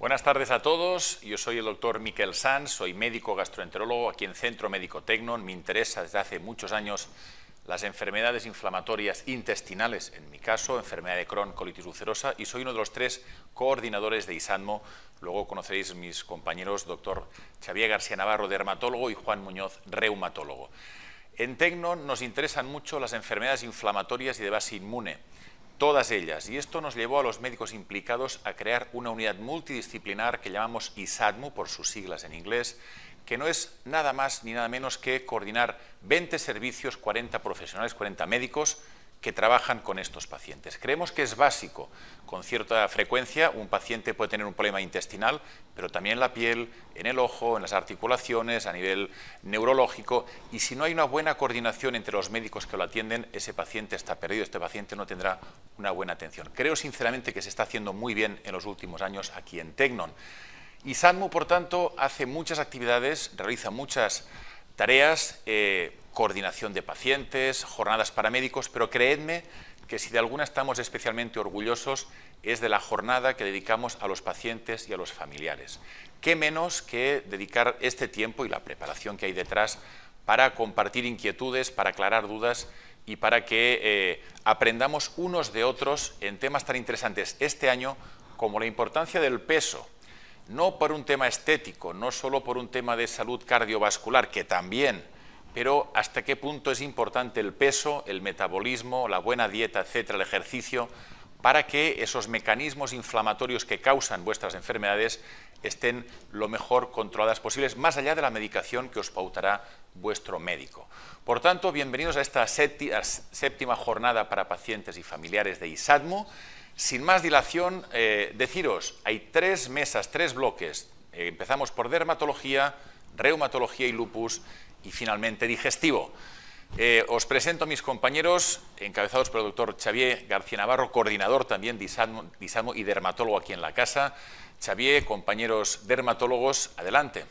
Buenas tardes a todos. Yo soy el doctor Miquel Sanz, soy médico gastroenterólogo aquí en Centro Médico Tecnon. Me interesa desde hace muchos años las enfermedades inflamatorias intestinales, en mi caso, enfermedad de Crohn, colitis ulcerosa, y soy uno de los tres coordinadores de ISADMO. Luego conoceréis mis compañeros, doctor Xavier García Navarro, dermatólogo, y Juan Muñoz, reumatólogo. En Tecnon nos interesan mucho las enfermedades inflamatorias y de base inmune todas ellas. Y esto nos llevó a los médicos implicados a crear una unidad multidisciplinar que llamamos ISADMU, por sus siglas en inglés, que no es nada más ni nada menos que coordinar 20 servicios, 40 profesionales, 40 médicos, que trabajan con estos pacientes. Creemos que es básico. Con cierta frecuencia un paciente puede tener un problema intestinal, pero también en la piel, en el ojo, en las articulaciones, a nivel neurológico, y si no hay una buena coordinación entre los médicos que lo atienden, ese paciente está perdido, este paciente no tendrá una buena atención. Creo sinceramente que se está haciendo muy bien en los últimos años aquí en Tecnon. Y SANMU, por tanto, hace muchas actividades, realiza muchas tareas, eh, coordinación de pacientes, jornadas para médicos, pero creedme que si de alguna estamos especialmente orgullosos es de la jornada que dedicamos a los pacientes y a los familiares. ¿Qué menos que dedicar este tiempo y la preparación que hay detrás para compartir inquietudes, para aclarar dudas y para que eh, aprendamos unos de otros en temas tan interesantes este año como la importancia del peso, no por un tema estético, no solo por un tema de salud cardiovascular, que también, pero hasta qué punto es importante el peso, el metabolismo, la buena dieta, etcétera, el ejercicio, para que esos mecanismos inflamatorios que causan vuestras enfermedades estén lo mejor controladas posibles, más allá de la medicación que os pautará vuestro médico. Por tanto, bienvenidos a esta séptima jornada para pacientes y familiares de ISADMO. Sin más dilación, eh, deciros, hay tres mesas, tres bloques. Eh, empezamos por dermatología, reumatología y lupus, y finalmente digestivo. Eh, os presento a mis compañeros, encabezados por el doctor Xavier García Navarro, coordinador también de y dermatólogo aquí en la casa. Xavier, compañeros dermatólogos, adelante.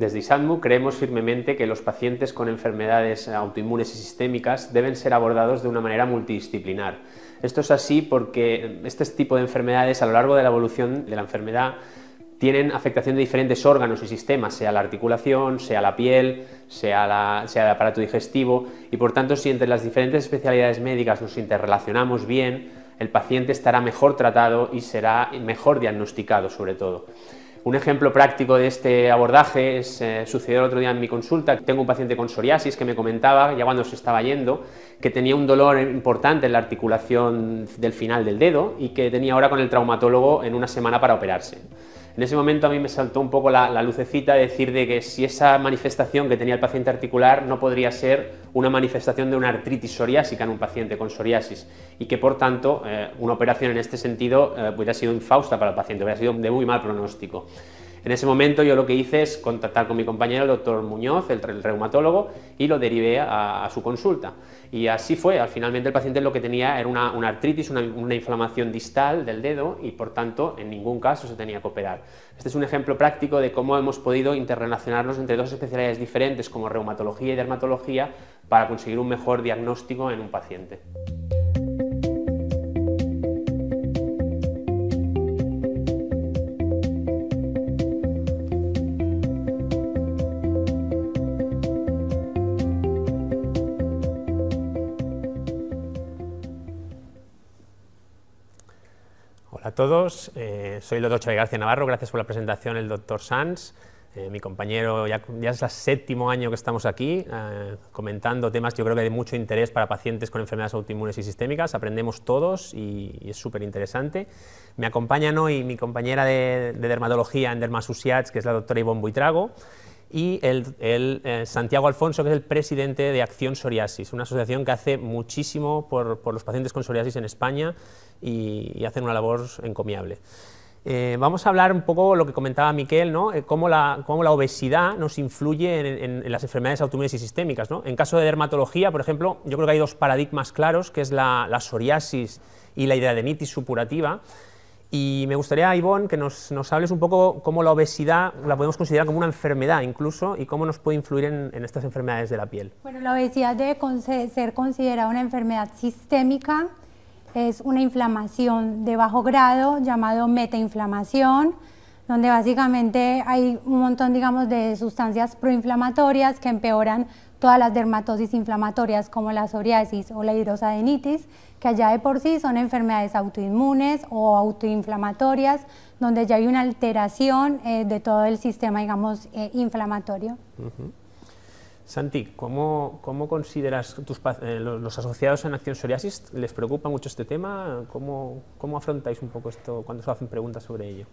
Desde ISADMU creemos firmemente que los pacientes con enfermedades autoinmunes y sistémicas deben ser abordados de una manera multidisciplinar. Esto es así porque este tipo de enfermedades a lo largo de la evolución de la enfermedad tienen afectación de diferentes órganos y sistemas, sea la articulación, sea la piel, sea, sea el aparato digestivo, y por tanto si entre las diferentes especialidades médicas nos interrelacionamos bien, el paciente estará mejor tratado y será mejor diagnosticado sobre todo. Un ejemplo práctico de este abordaje es, eh, sucedió el otro día en mi consulta. Tengo un paciente con psoriasis que me comentaba, ya cuando se estaba yendo, que tenía un dolor importante en la articulación del final del dedo y que tenía ahora con el traumatólogo en una semana para operarse. En ese momento a mí me saltó un poco la, lucecita de decir de que si esa manifestación que tenía el paciente articular no podría ser una manifestación de una artritis psoriásica en un paciente con psoriasis y que por tanto eh, una operación en este sentido eh, hubiera sido infausta para el paciente, hubiera sido de muy mal pronóstico. En ese momento yo lo que hice es contactar con mi compañero, el doctor Muñoz, el, reumatólogo, y lo derivé a, su consulta. Y así fue, al finalmente el paciente lo que tenía era una, artritis, una, una, inflamación distal del dedo y por tanto en ningún caso se tenía que operar. Este es un ejemplo práctico de cómo hemos podido interrelacionarnos entre dos especialidades diferentes como reumatología y dermatología para conseguir un mejor diagnóstico en un paciente. Todos, eh, soy el doctor Xavier García Navarro, gracias por la presentación el doctor Sanz, eh, mi compañero, ya, es el séptimo año que estamos aquí eh, comentando temas yo creo que de mucho interés para pacientes con enfermedades autoinmunes y sistémicas, aprendemos todos y, es súper interesante. Me acompañan hoy mi compañera de, dermatología en Dermasusiats, que es la doctora Ivonne Buitrago, y el, Santiago Alfonso, que es el presidente de Acción Psoriasis, una asociación que hace muchísimo por, los pacientes con psoriasis en España y, hacen una labor encomiable. Eh, vamos a hablar un poco lo que comentaba Miquel, ¿no? Eh, cómo, la, la, obesidad nos influye en, las enfermedades autoinmunes y sistémicas. ¿no? En caso de dermatología, por ejemplo, yo creo que hay dos paradigmas claros, que es la, psoriasis y la hidradenitis supurativa. Y me gustaría, Ivonne, que nos, nos, hables un poco cómo la obesidad la podemos considerar como una enfermedad incluso y cómo nos puede influir en, en estas enfermedades de la piel. Bueno, la obesidad debe ser considerada una enfermedad sistémica, es una inflamación de bajo grado llamado metainflamación, donde básicamente hay un montón, digamos, de sustancias proinflamatorias que empeoran todas las dermatosis inflamatorias como la psoriasis o la hidrosadenitis, que allá de por sí son enfermedades autoinmunes o autoinflamatorias, donde ya hay una alteración eh, de todo el sistema, digamos, eh, inflamatorio. Santi, ¿cómo, cómo consideras tus, eh, los asociados en Acción Psoriasis? ¿Les preocupa mucho este tema? ¿Cómo, cómo afrontáis un poco esto cuando se hacen preguntas sobre ello?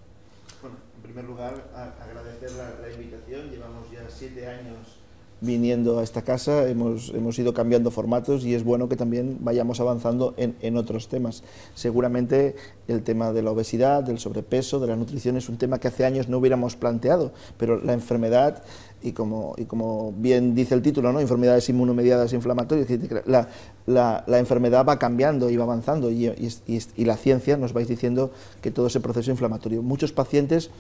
Bueno, en primer lugar, agradecer la, la invitación. Llevamos ya siete años viniendo a esta casa, hemos, hemos, ido cambiando formatos y es bueno que también vayamos avanzando en, en, otros temas. Seguramente el tema de la obesidad, del sobrepeso, de la nutrición es un tema que hace años no hubiéramos planteado, pero la enfermedad, y como, y como bien dice el título, ¿no? enfermedades inmunomediadas inflamatorias, la, la, enfermedad va cambiando y va avanzando y, y, la ciencia nos vais diciendo que todo ese proceso inflamatorio. Muchos pacientes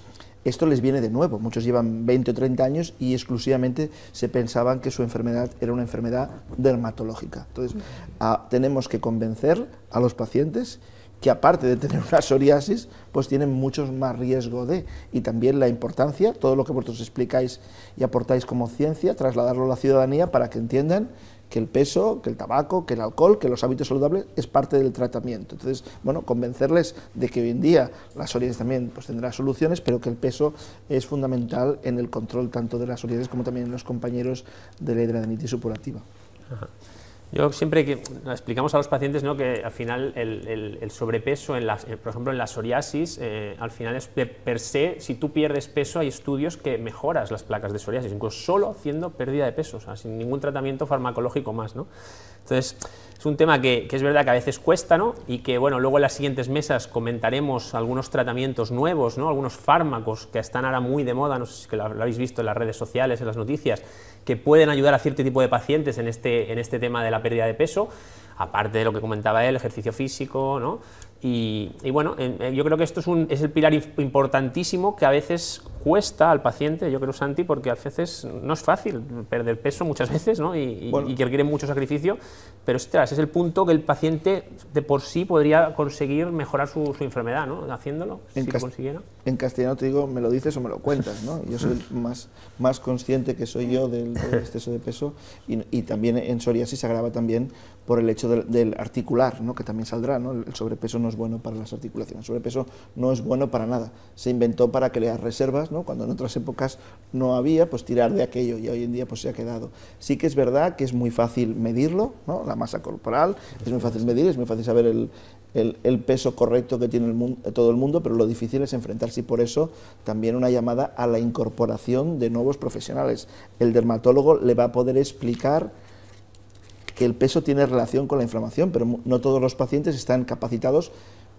esto les viene de nuevo, muchos llevan 20 o 30 años y exclusivamente se pensaban que su enfermedad era una enfermedad dermatológica. Entonces, a, tenemos que convencer a los pacientes que aparte de tener una psoriasis, pues tienen mucho más riesgo de, y también la importancia, todo lo que vosotros explicáis y aportáis como ciencia, trasladarlo a la ciudadanía para que entiendan que el peso, que el tabaco, que el alcohol, que los hábitos saludables es parte del tratamiento. Entonces, bueno, convencerles de que hoy en día la psoriasis también pues, tendrá soluciones, pero que el peso es fundamental en el control tanto de la psoriasis como también en los compañeros de la hidradenitis supurativa. Ajá. Yo siempre que explicamos a los pacientes ¿no? que al final el, el, el sobrepeso, en la, por ejemplo en la psoriasis, eh, al final es per se, si tú pierdes peso hay estudios que mejoras las placas de psoriasis, incluso solo haciendo pérdida de peso, o sea, sin ningún tratamiento farmacológico más. ¿no? Entonces, es un tema que, que, es verdad que a veces cuesta ¿no? y que bueno, luego en las siguientes mesas comentaremos algunos tratamientos nuevos, ¿no? algunos fármacos que están ahora muy de moda, no sé si lo habéis visto en las redes sociales, en las noticias, que pueden ayudar a cierto tipo de pacientes en este, en este tema de la pérdida de peso, aparte de lo que comentaba él, ejercicio físico, ¿no? Y, bueno, yo creo que esto es, un, es, el pilar importantísimo que a veces cuesta al paciente, yo creo, Santi, porque a veces no es fácil perder peso muchas veces ¿no? y, bueno. y, que requiere mucho sacrificio, pero ostras, es el punto que el paciente de por sí podría conseguir mejorar su, su enfermedad, ¿no? haciéndolo, en si lo consiguiera. En castellano te digo, me lo dices o me lo cuentas, ¿no? yo soy más, más consciente que soy yo del, del exceso de peso y, y, también en psoriasis se agrava también por el hecho del, del articular, ¿no? que también saldrá, ¿no? el sobrepeso no es bueno para las articulaciones, el sobrepeso no es bueno para nada, se inventó para que las reservas, ¿no? Cuando en otras épocas no había, pues tirar de aquello y hoy en día pues se ha quedado. Sí que es verdad que es muy fácil medirlo, ¿no? la masa corporal, es muy fácil medir, es muy fácil saber el, peso correcto que tiene todo el mundo, pero lo difícil es enfrentarse y por eso también una llamada a la incorporación de nuevos profesionales. El dermatólogo le va a poder explicar que el peso tiene relación con la inflamación, pero no todos los pacientes están capacitados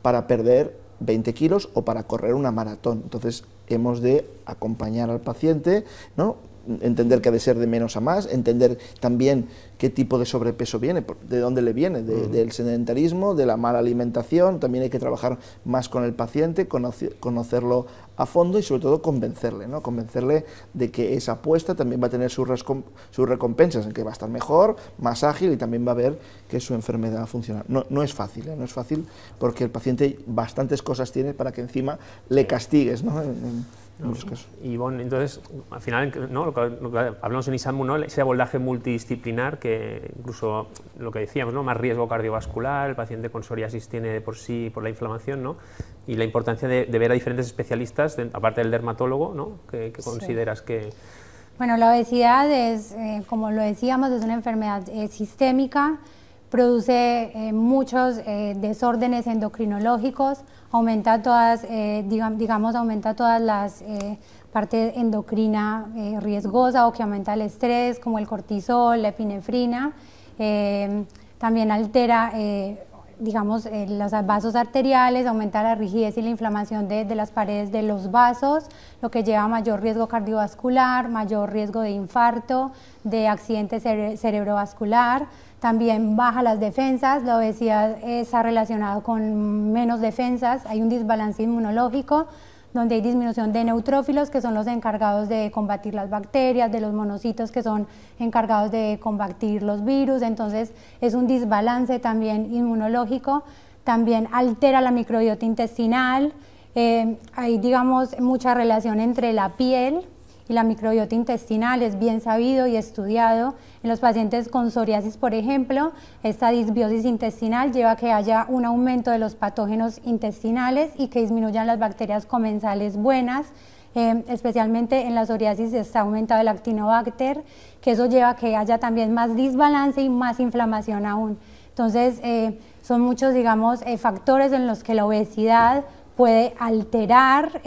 para perder 20 kilos o para correr una maratón. Entonces hemos de acompañar al paciente, ¿no? Entender que ha de ser de menos a más, entender también qué tipo de sobrepeso viene, de dónde le viene, de, uh -huh. del sedentarismo, de la mala alimentación, también hay que trabajar más con el paciente, conocer, conocerlo a fondo y sobre todo convencerle, ¿no? convencerle de que esa apuesta también va a tener sus, sus recompensas, en que va a estar mejor, más ágil y también va a ver que su enfermedad funciona. No, no es fácil, ¿eh? no es fácil porque el paciente bastantes cosas tiene para que encima le castigues, ¿no? En, en, no, y bueno, entonces, al final, ¿no? lo, que, lo, que, hablamos en ISAMU, ¿no? ese abordaje multidisciplinar, que incluso lo que decíamos, ¿no? más riesgo cardiovascular, el paciente con psoriasis tiene de por sí por la inflamación, ¿no? y la importancia de, de ver a diferentes especialistas, de, aparte del dermatólogo, ¿no? que, que consideras sí. que... Bueno, la obesidad es, eh, como lo decíamos, es una enfermedad eh, sistémica, produce eh, muchos eh, desórdenes endocrinológicos, aumenta todas, eh, digamos, aumenta todas las partes endocrina riesgosa o que aumenta el estrés, como el cortisol, la epinefrina, también altera digamos, eh, los vasos arteriales, aumenta la rigidez y la inflamación de, las paredes de los vasos, lo que lleva a mayor riesgo cardiovascular, mayor riesgo de infarto, de accidente cerebrovascular. También baja las defensas, la obesidad está relacionada con menos defensas, hay un desbalance inmunológico, donde hay disminución de neutrófilos, que son los encargados de combatir las bacterias, de los monocitos, que son encargados de combatir los virus, entonces es un desbalance también inmunológico, también altera la microbiota intestinal, eh, hay digamos mucha relación entre la piel y la microbiota intestinal, es bien sabido y estudiado en los pacientes con psoriasis, por ejemplo, esta disbiosis intestinal lleva a que haya un aumento de los patógenos intestinales y que disminuyan las bacterias comensales buenas. Eh, especialmente en la psoriasis está aumentado el actinobacter, que eso lleva a que haya también más desbalance y más inflamación aún. Entonces, eh, son muchos, digamos, eh, factores en los que la obesidad puede alterar,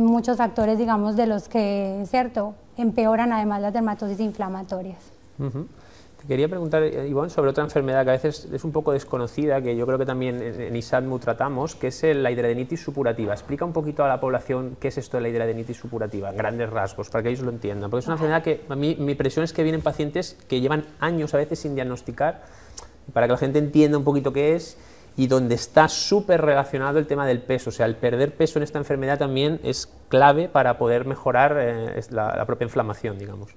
muchos factores, digamos, de los que, ¿cierto?, empeoran además las dermatosis inflamatorias. Te quería preguntar, eh, Ivonne, sobre otra enfermedad que a veces es un poco desconocida, que yo creo que también en ISADMU tratamos, que es la hidradenitis supurativa. Explica un poquito a la población qué es esto de la hidradenitis supurativa, grandes rasgos, para que ellos lo entiendan. Porque es una enfermedad que a mí mi impresión es que vienen pacientes que llevan años a veces sin diagnosticar, para que la gente entienda un poquito qué es y donde está súper relacionado el tema del peso. O sea, el perder peso en esta enfermedad también es clave para poder mejorar eh, la, propia inflamación, digamos.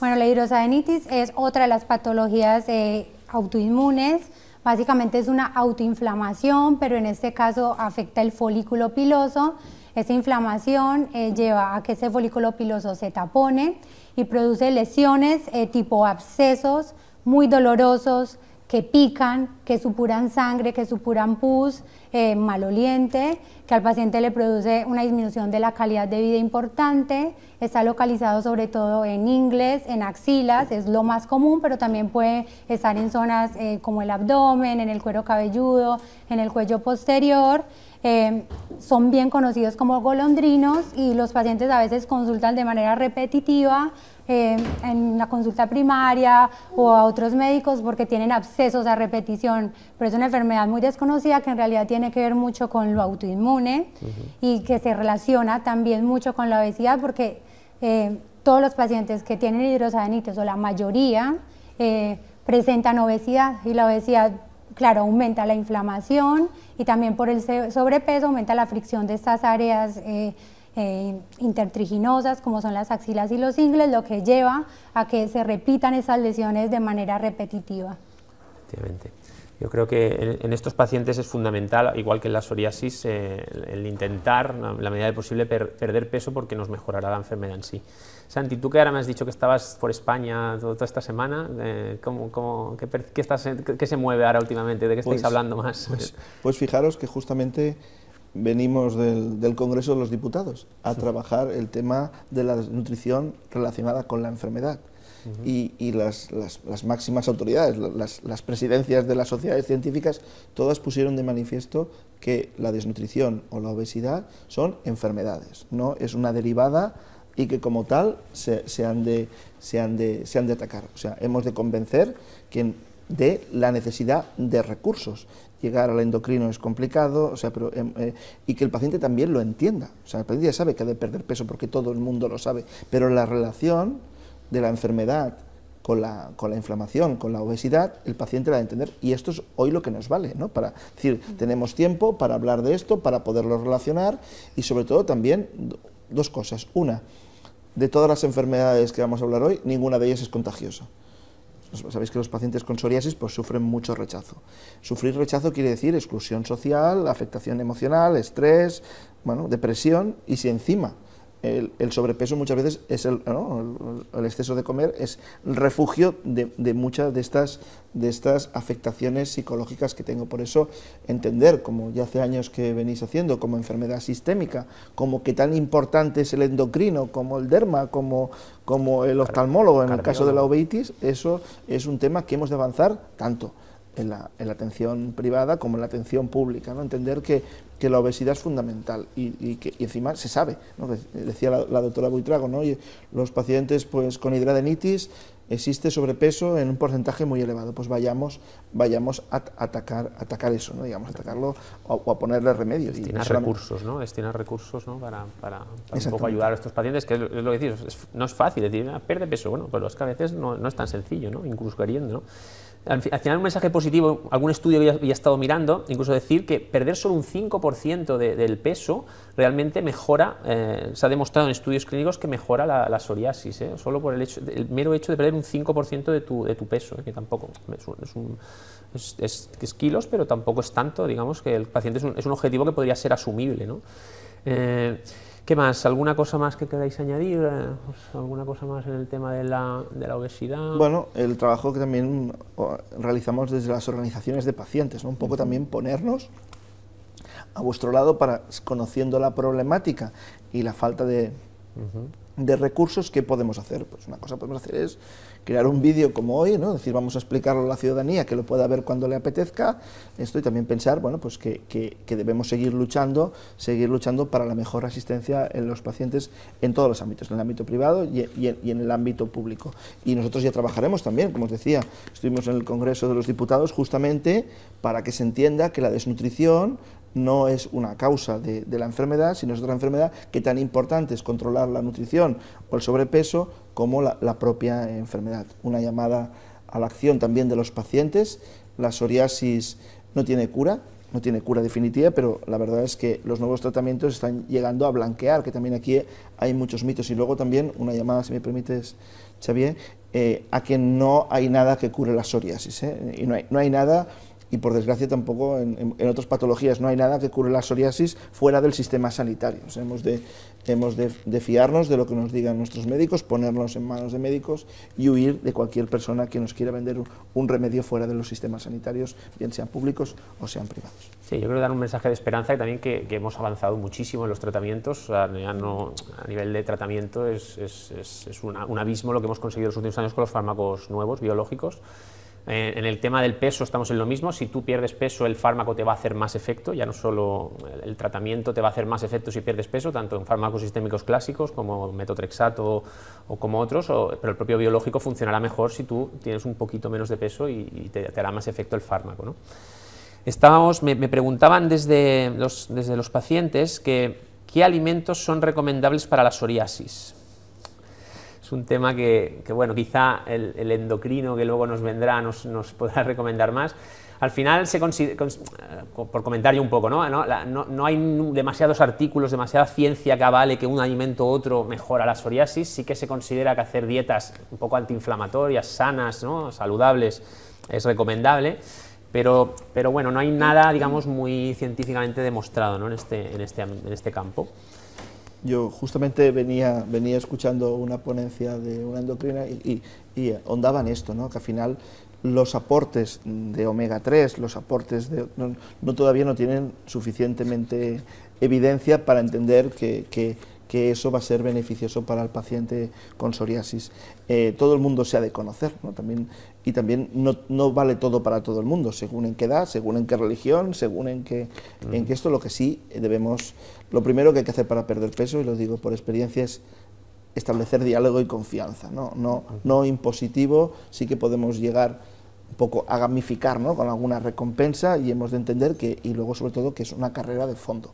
Bueno, la hidrosadenitis es otra de las patologías eh, autoinmunes. Básicamente es una autoinflamación, pero en este caso afecta el folículo piloso. Esa inflamación eh, lleva a que ese folículo piloso se tapone y produce lesiones eh, tipo abscesos muy dolorosos, que pican, que supuran sangre, que supuran pus, eh, maloliente, que al paciente le produce una disminución de la calidad de vida importante. Está localizado sobre todo en ingles, en axilas, es lo más común, pero también puede estar en zonas eh, como el abdomen, en el cuero cabelludo, en el cuello posterior. Eh, son bien conocidos como golondrinos y los pacientes a veces consultan de manera repetitiva eh, en la consulta primaria o a otros médicos porque tienen abscesos a repetición, pero es una enfermedad muy desconocida que en realidad tiene que ver mucho con lo autoinmune y que se relaciona también mucho con la obesidad porque eh, todos los pacientes que tienen hidrosadenitis o la mayoría eh, presentan obesidad y la obesidad claro, aumenta la inflamación y también por el sobrepeso aumenta la fricción de estas áreas eh, intertriginosas, como son las axilas y los ingles, lo que lleva a que se repitan esas lesiones de manera repetitiva. Efectivamente. Yo creo que en, estos pacientes es fundamental, igual que en la psoriasis, eh, el, intentar, la medida de posible, perder peso porque nos mejorará la enfermedad en sí. Santi, tú que ahora me has dicho que estabas por España toda, esta semana, eh, ¿cómo, qué, estás, qué, se mueve ahora últimamente? ¿De qué estáis pues, hablando más? Pues, pues fijaros que justamente venimos del, Congreso de los Diputados a trabajar el tema de la nutrición relacionada con la enfermedad. Y, las, máximas autoridades, las, presidencias de las sociedades científicas, todas pusieron de manifiesto que la desnutrición o la obesidad son enfermedades, no es una derivada y que como tal se, han, de, se, han, de, se han de atacar. O sea, hemos de convencer que de la necesidad de recursos llegar al endocrino es complicado, o sea, pero, em, eh, y que el paciente también lo entienda. O sea, el paciente ya sabe que ha de perder peso porque todo el mundo lo sabe, pero la relación de la enfermedad con la, con la inflamación, con la obesidad, el paciente la de entender. Y esto es hoy lo que nos vale, ¿no? Para decir, tenemos tiempo para hablar de esto, para poderlo relacionar y sobre todo también dos cosas. Una, de todas las enfermedades que vamos a hablar hoy, ninguna de ellas es contagiosa. Sabéis que los pacientes con psoriasis pues, sufren mucho rechazo. Sufrir rechazo quiere decir exclusión social, afectación emocional, estrés, bueno, depresión, y si encima el, sobrepeso muchas veces es el, el, exceso de comer es el refugio de, muchas de estas, de estas afectaciones psicológicas que tengo. Por eso entender, como ya hace años que venís haciendo, como enfermedad sistémica, como que tan importante es el endocrino, como el derma, como, como el oftalmólogo en el caso de la uveitis, eso es un tema que hemos de avanzar tanto en la, atención privada como en la atención pública, ¿no? entender que, que la obesidad es fundamental y, que encima se sabe, ¿no? decía la, doctora Buitrago, ¿no? los pacientes pues, con hidradenitis existe sobrepeso en un porcentaje muy elevado, pues vayamos, vayamos a atacar, atacar eso, ¿no? digamos, atacarlo o, a ponerle remedio. Destinar recursos, ¿no? Destinar recursos ¿no? para, para, un poco ayudar a estos pacientes, que es, lo que decís, no es fácil, decir, ah, pierde peso, bueno, pero es que a veces no, no es tan sencillo, ¿no? incluso queriendo, ¿no? Al, final un mensaje positivo, algún estudio que había, estado mirando, incluso decir que perder solo un 5% del peso realmente mejora, eh, se ha demostrado en estudios clínicos que mejora la, psoriasis, ¿eh? solo por el, hecho, el mero hecho de perder un 5% de tu, de tu peso, ¿eh? que tampoco es, es, kilos, pero tampoco es tanto, digamos, que el paciente es un, un objetivo que podría ser asumible. ¿no? ¿Qué más? ¿Alguna cosa más que queráis añadir? Eh, pues, ¿Alguna cosa más en el tema de la, de la, obesidad? Bueno, el trabajo que también realizamos desde las organizaciones de pacientes, ¿no? un poco también ponernos a vuestro lado para, conociendo la problemática y la falta de, de recursos, ¿qué podemos hacer? Pues una cosa que podemos hacer es crear un vídeo como hoy, ¿no? decir, vamos a explicarlo a la ciudadanía, que lo pueda ver cuando le apetezca, esto y también pensar, bueno, pues que, que, debemos seguir luchando, seguir luchando para la mejor asistencia en los pacientes en todos los ámbitos, en el ámbito privado y, y, en el ámbito público. Y nosotros ya trabajaremos también, como os decía, estuvimos en el Congreso de los Diputados justamente para que se entienda que la desnutrición no es una causa de, la enfermedad, sino es otra enfermedad que tan importante es controlar la nutrición o el sobrepeso como la, propia enfermedad. Una llamada a la acción también de los pacientes. La psoriasis no tiene cura, no tiene cura definitiva, pero la verdad es que los nuevos tratamientos están llegando a blanquear, que también aquí hay muchos mitos. Y luego también una llamada, si me permites, Xavier, eh, a que no hay nada que cure la psoriasis. ¿eh? Y no hay, no hay nada y por desgracia tampoco en, otras patologías no hay nada que cure la psoriasis fuera del sistema sanitario. hemos de, hemos de, fiarnos de lo que nos digan nuestros médicos, ponernos en manos de médicos y huir de cualquier persona que nos quiera vender un, remedio fuera de los sistemas sanitarios, bien sean públicos o sean privados. Sí, yo creo dar un mensaje de esperanza y también que, hemos avanzado muchísimo en los tratamientos. a nivel de tratamiento es, es, es, un abismo lo que hemos conseguido en los últimos años con los fármacos nuevos, biológicos. Eh, en el tema del peso estamos en lo mismo, si tú pierdes peso el fármaco te va a hacer más efecto, ya no solo el tratamiento te va a hacer más efecto si pierdes peso, tanto en fármacos sistémicos clásicos como metotrexato o, como otros, pero el propio biológico funcionará mejor si tú tienes un poquito menos de peso y, te, hará más efecto el fármaco. ¿no? Estábamos, me, preguntaban desde los, desde los pacientes qué alimentos son recomendables para la psoriasis es un tema que, bueno, quizá el, endocrino que luego nos vendrá nos, podrá recomendar más. Al final, se por comentar yo un poco, ¿no? No, hay demasiados artículos, demasiada ciencia que avale que un alimento u otro mejora la psoriasis. Sí que se considera que hacer dietas un poco antiinflamatorias, sanas, ¿no? saludables, es recomendable. Pero, pero bueno, no hay nada, digamos, muy científicamente demostrado ¿no? en, este, en, este, en este campo. Yo justamente venía, venía escuchando una ponencia de una endocrina y, y, ondaban esto, ¿no? que al final los aportes de omega 3, los aportes de, no, todavía no tienen suficientemente evidencia para entender que, que, que, eso va a ser beneficioso para el paciente con psoriasis. Eh, todo el mundo se ha de conocer, ¿no? También y también no, no, vale todo para todo el mundo, según en qué edad, según en qué religión, según en qué, en qué esto, lo que sí debemos, lo primero que hay que hacer para perder peso, y lo digo por experiencia, es establecer diálogo y confianza, no, no, no impositivo, sí que podemos llegar un poco a gamificar ¿no? con alguna recompensa y hemos de entender que, y luego sobre todo, que es una carrera de fondo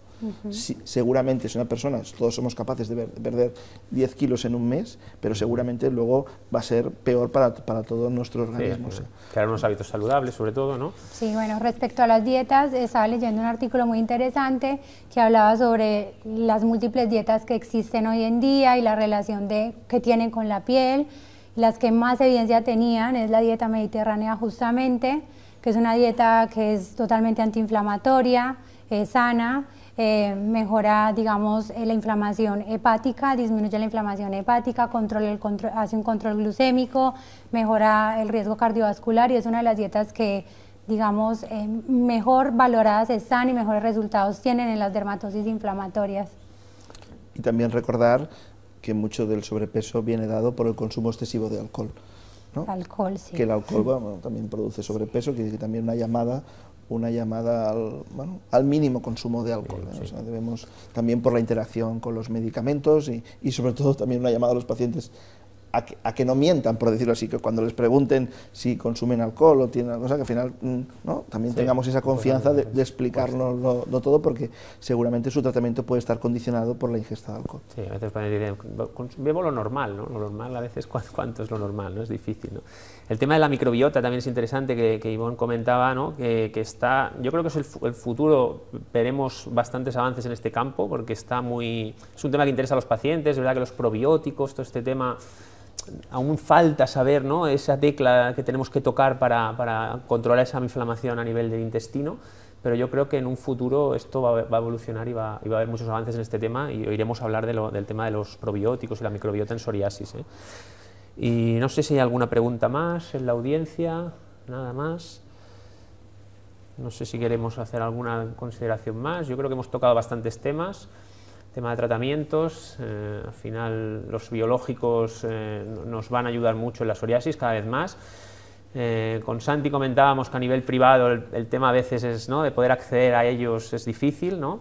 seguramente es una persona, todos somos capaces de, perder 10 kilos en un mes, pero seguramente luego va a ser peor para, para todo nuestro organismo. Sí, crear unos hábitos saludables, sobre todo, ¿no? Sí, bueno, respecto a las dietas, estaba leyendo un artículo muy interesante que hablaba sobre las múltiples dietas que existen hoy en día y la relación de, que tienen con la piel. Las que más evidencia tenían es la dieta mediterránea justamente, que es una dieta que es totalmente antiinflamatoria, es sana, eh, mejora, digamos, eh, la inflamación hepática, disminuye la inflamación hepática, controla el control, hace un control glucémico, mejora el riesgo cardiovascular y es una de las dietas que, digamos, eh, mejor valoradas están y mejores resultados tienen en las dermatosis inflamatorias. Y también recordar que mucho del sobrepeso viene dado por el consumo excesivo de alcohol. ¿no? alcohol, sí. Que el alcohol bueno, también produce sobrepeso, que también una llamada una llamada al, bueno, al mínimo consumo de alcohol. ¿eh? O sea, debemos también por la interacción con los medicamentos y, y sobre todo también una llamada a los pacientes a que, no mientan, por decirlo así, que cuando les pregunten si consumen alcohol o tienen alguna cosa, que al final mm, ¿no? también tengamos esa confianza de, explicarnos lo, todo, porque seguramente su tratamiento puede estar condicionado por la ingesta de alcohol. Sí, a veces pueden decir, bebo lo normal, ¿no? Lo normal a veces, ¿cuánto es lo normal? ¿no? Es difícil, ¿no? El tema de la microbiota también es interesante, que, que Ivonne comentaba, ¿no? Que, que, está, yo creo que es el, el, futuro, veremos bastantes avances en este campo, porque está muy, es un tema que interesa a los pacientes, es verdad que los probióticos, todo este tema aún falta saber ¿no? esa tecla que tenemos que tocar para, para, controlar esa inflamación a nivel del intestino, pero yo creo que en un futuro esto va, va a evolucionar y va, y va, a haber muchos avances en este tema y oiremos hablar de lo, del tema de los probióticos y la microbiota en psoriasis. ¿eh? Y no sé si hay alguna pregunta más en la audiencia, nada más. No sé si queremos hacer alguna consideración más. Yo creo que hemos tocado bastantes temas tema de tratamientos, eh, al final los biológicos eh, nos van a ayudar mucho en la psoriasis cada vez más. Eh, con Santi comentábamos que a nivel privado el, tema a veces es, ¿no? de poder acceder a ellos es difícil, ¿no?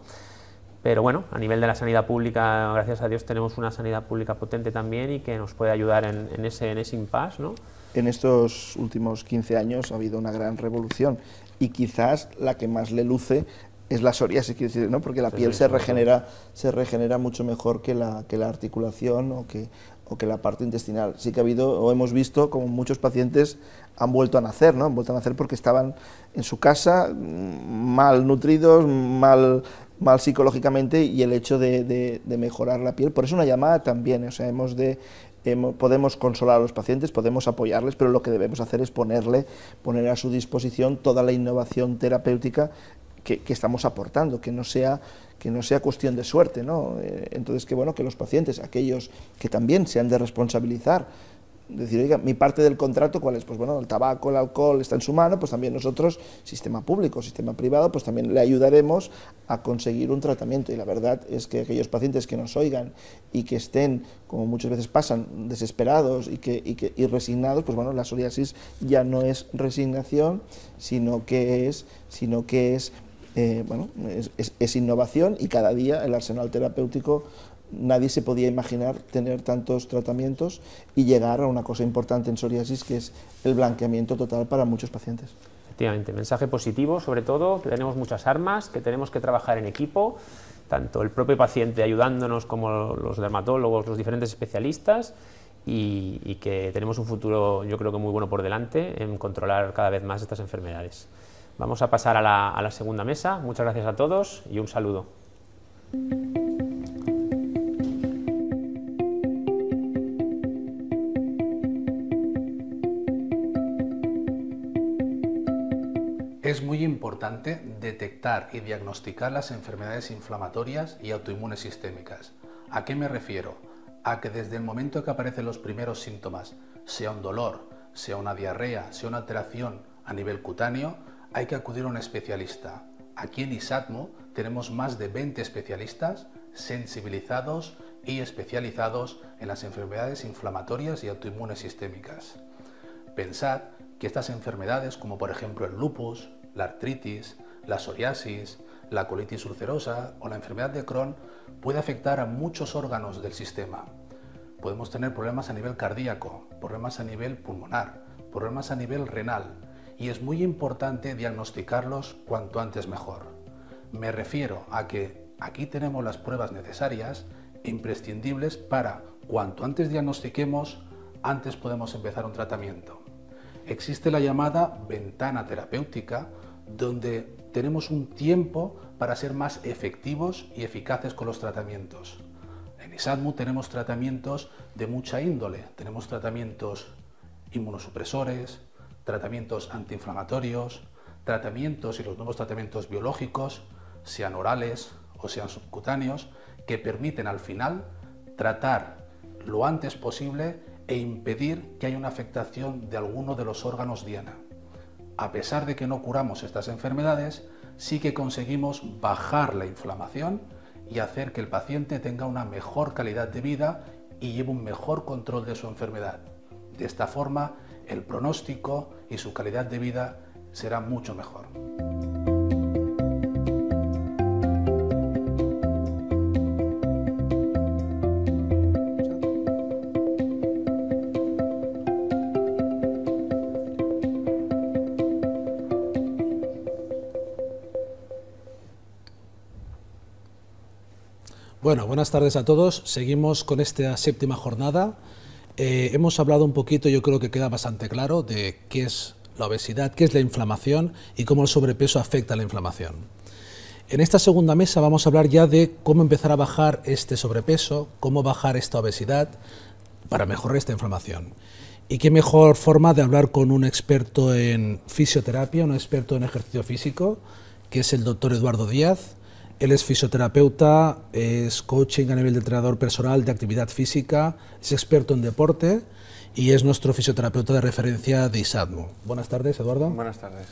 Pero bueno, a nivel de la sanidad pública, gracias a Dios tenemos una sanidad pública potente también y que nos puede ayudar en, en ese, en ese impasse. ¿no? En estos últimos 15 años ha habido una gran revolución y quizás la que más le luce es la psoriasis, decir, ¿no? porque la piel se regenera, se regenera mucho mejor que la, que la articulación o que, o que la parte intestinal. Sí que ha habido, o hemos visto, como muchos pacientes han vuelto a nacer, ¿no? han vuelto a nacer porque estaban en su casa mm, mal nutridos, mal, mal psicológicamente y el hecho de, de, mejorar la piel, por eso una llamada también, o sea, hemos de podemos consolar a los pacientes, podemos apoyarles, pero lo que debemos hacer es ponerle, poner a su disposición toda la innovación terapéutica que, estamos aportando, que no sea que no sea cuestión de suerte, ¿no? Eh, entonces que bueno que los pacientes, aquellos que también se han de responsabilizar, decir, oiga, mi parte del contrato, ¿cuál es? Pues bueno, el tabaco, el alcohol está en su mano, pues también nosotros, sistema público, sistema privado, pues también le ayudaremos a conseguir un tratamiento. Y la verdad es que aquellos pacientes que nos oigan y que estén, como muchas veces pasan, desesperados y, que, y, que, y resignados, pues bueno, la psoriasis ya no es resignación, sino que es, sino que es eh, bueno, es, innovación y cada día el arsenal terapéutico nadie se podía imaginar tener tantos tratamientos y llegar a una cosa importante en psoriasis que es el blanqueamiento total para muchos pacientes. Efectivamente, mensaje positivo sobre todo, que tenemos muchas armas, que tenemos que trabajar en equipo, tanto el propio paciente ayudándonos como los dermatólogos, los diferentes especialistas y, que tenemos un futuro yo creo que muy bueno por delante en controlar cada vez más estas enfermedades. Vamos a pasar a la, segunda mesa. Muchas gracias a todos y un saludo. Es muy importante detectar y diagnosticar las enfermedades inflamatorias y autoinmunes sistémicas. ¿A qué me refiero? A que desde el momento que aparecen los primeros síntomas, sea un dolor, sea una diarrea, sea una alteración a nivel cutáneo, hay que acudir a un especialista. Aquí en ISATMO tenemos más de 20 especialistas sensibilizados y especializados en las enfermedades inflamatorias y autoinmunes sistémicas. Pensad que estas enfermedades, como por ejemplo el lupus, la artritis, la psoriasis, la colitis ulcerosa o la enfermedad de Crohn, puede afectar a muchos órganos del sistema. Podemos tener problemas a nivel cardíaco, problemas a nivel pulmonar, problemas a nivel renal, y es muy importante diagnosticarlos cuanto antes mejor. Me refiero a que aquí tenemos las pruebas necesarias, imprescindibles para cuanto antes diagnostiquemos, antes podemos empezar un tratamiento. Existe la llamada ventana terapéutica, donde tenemos un tiempo para ser más efectivos y eficaces con los tratamientos. En ISADMU tenemos tratamientos de mucha índole, tenemos tratamientos inmunosupresores, tratamientos antiinflamatorios, tratamientos y los nuevos tratamientos biológicos, sean orales o sean subcutáneos, que permiten al final tratar lo antes posible e impedir que haya una afectación de alguno de los órganos diana. A pesar de que no curamos estas enfermedades, sí que conseguimos bajar la inflamación y hacer que el paciente tenga una mejor calidad de vida y lleve un mejor control de su enfermedad. De esta forma, el pronóstico y su calidad de vida será mucho mejor. Bueno, buenas tardes a todos. Seguimos con esta séptima jornada. Eh, hemos hablado un poquito, yo creo que queda bastante claro, de qué es la obesidad, qué es la inflamación y cómo el sobrepeso afecta a la inflamación. En esta segunda mesa vamos a hablar ya de cómo empezar a bajar este sobrepeso, cómo bajar esta obesidad para mejorar esta inflamación. Y qué mejor forma de hablar con un experto en fisioterapia, un experto en ejercicio físico, que es el doctor Eduardo Díaz. Él es fisioterapeuta, es coaching a nivel de entrenador personal de actividad física, es experto en deporte y es nuestro fisioterapeuta de referencia de ISADMO. Buenas tardes, Eduardo. Buenas tardes.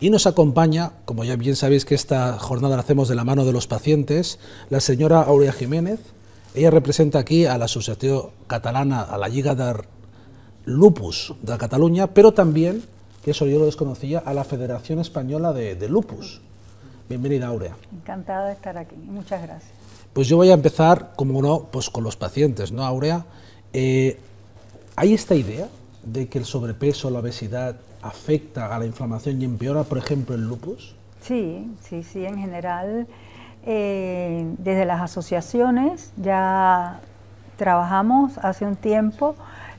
Y nos acompaña, como ya bien sabéis que esta jornada la hacemos de la mano de los pacientes, la señora Aurea Jiménez. Ella representa aquí a la Asociación Catalana, a la Lliga de Lupus de Cataluña, pero también, que eso yo lo desconocía, a la Federación Española de, de Lupus. Bienvenida, Aurea. Encantada de estar aquí. Muchas gracias. Pues yo voy a empezar, como no, pues con los pacientes, ¿no, Aurea? Eh, ¿Hay esta idea de que el sobrepeso, la obesidad afecta a la inflamación y empeora, por ejemplo, el lupus? Sí, sí, sí, en general, eh, desde las asociaciones ya trabajamos hace un tiempo,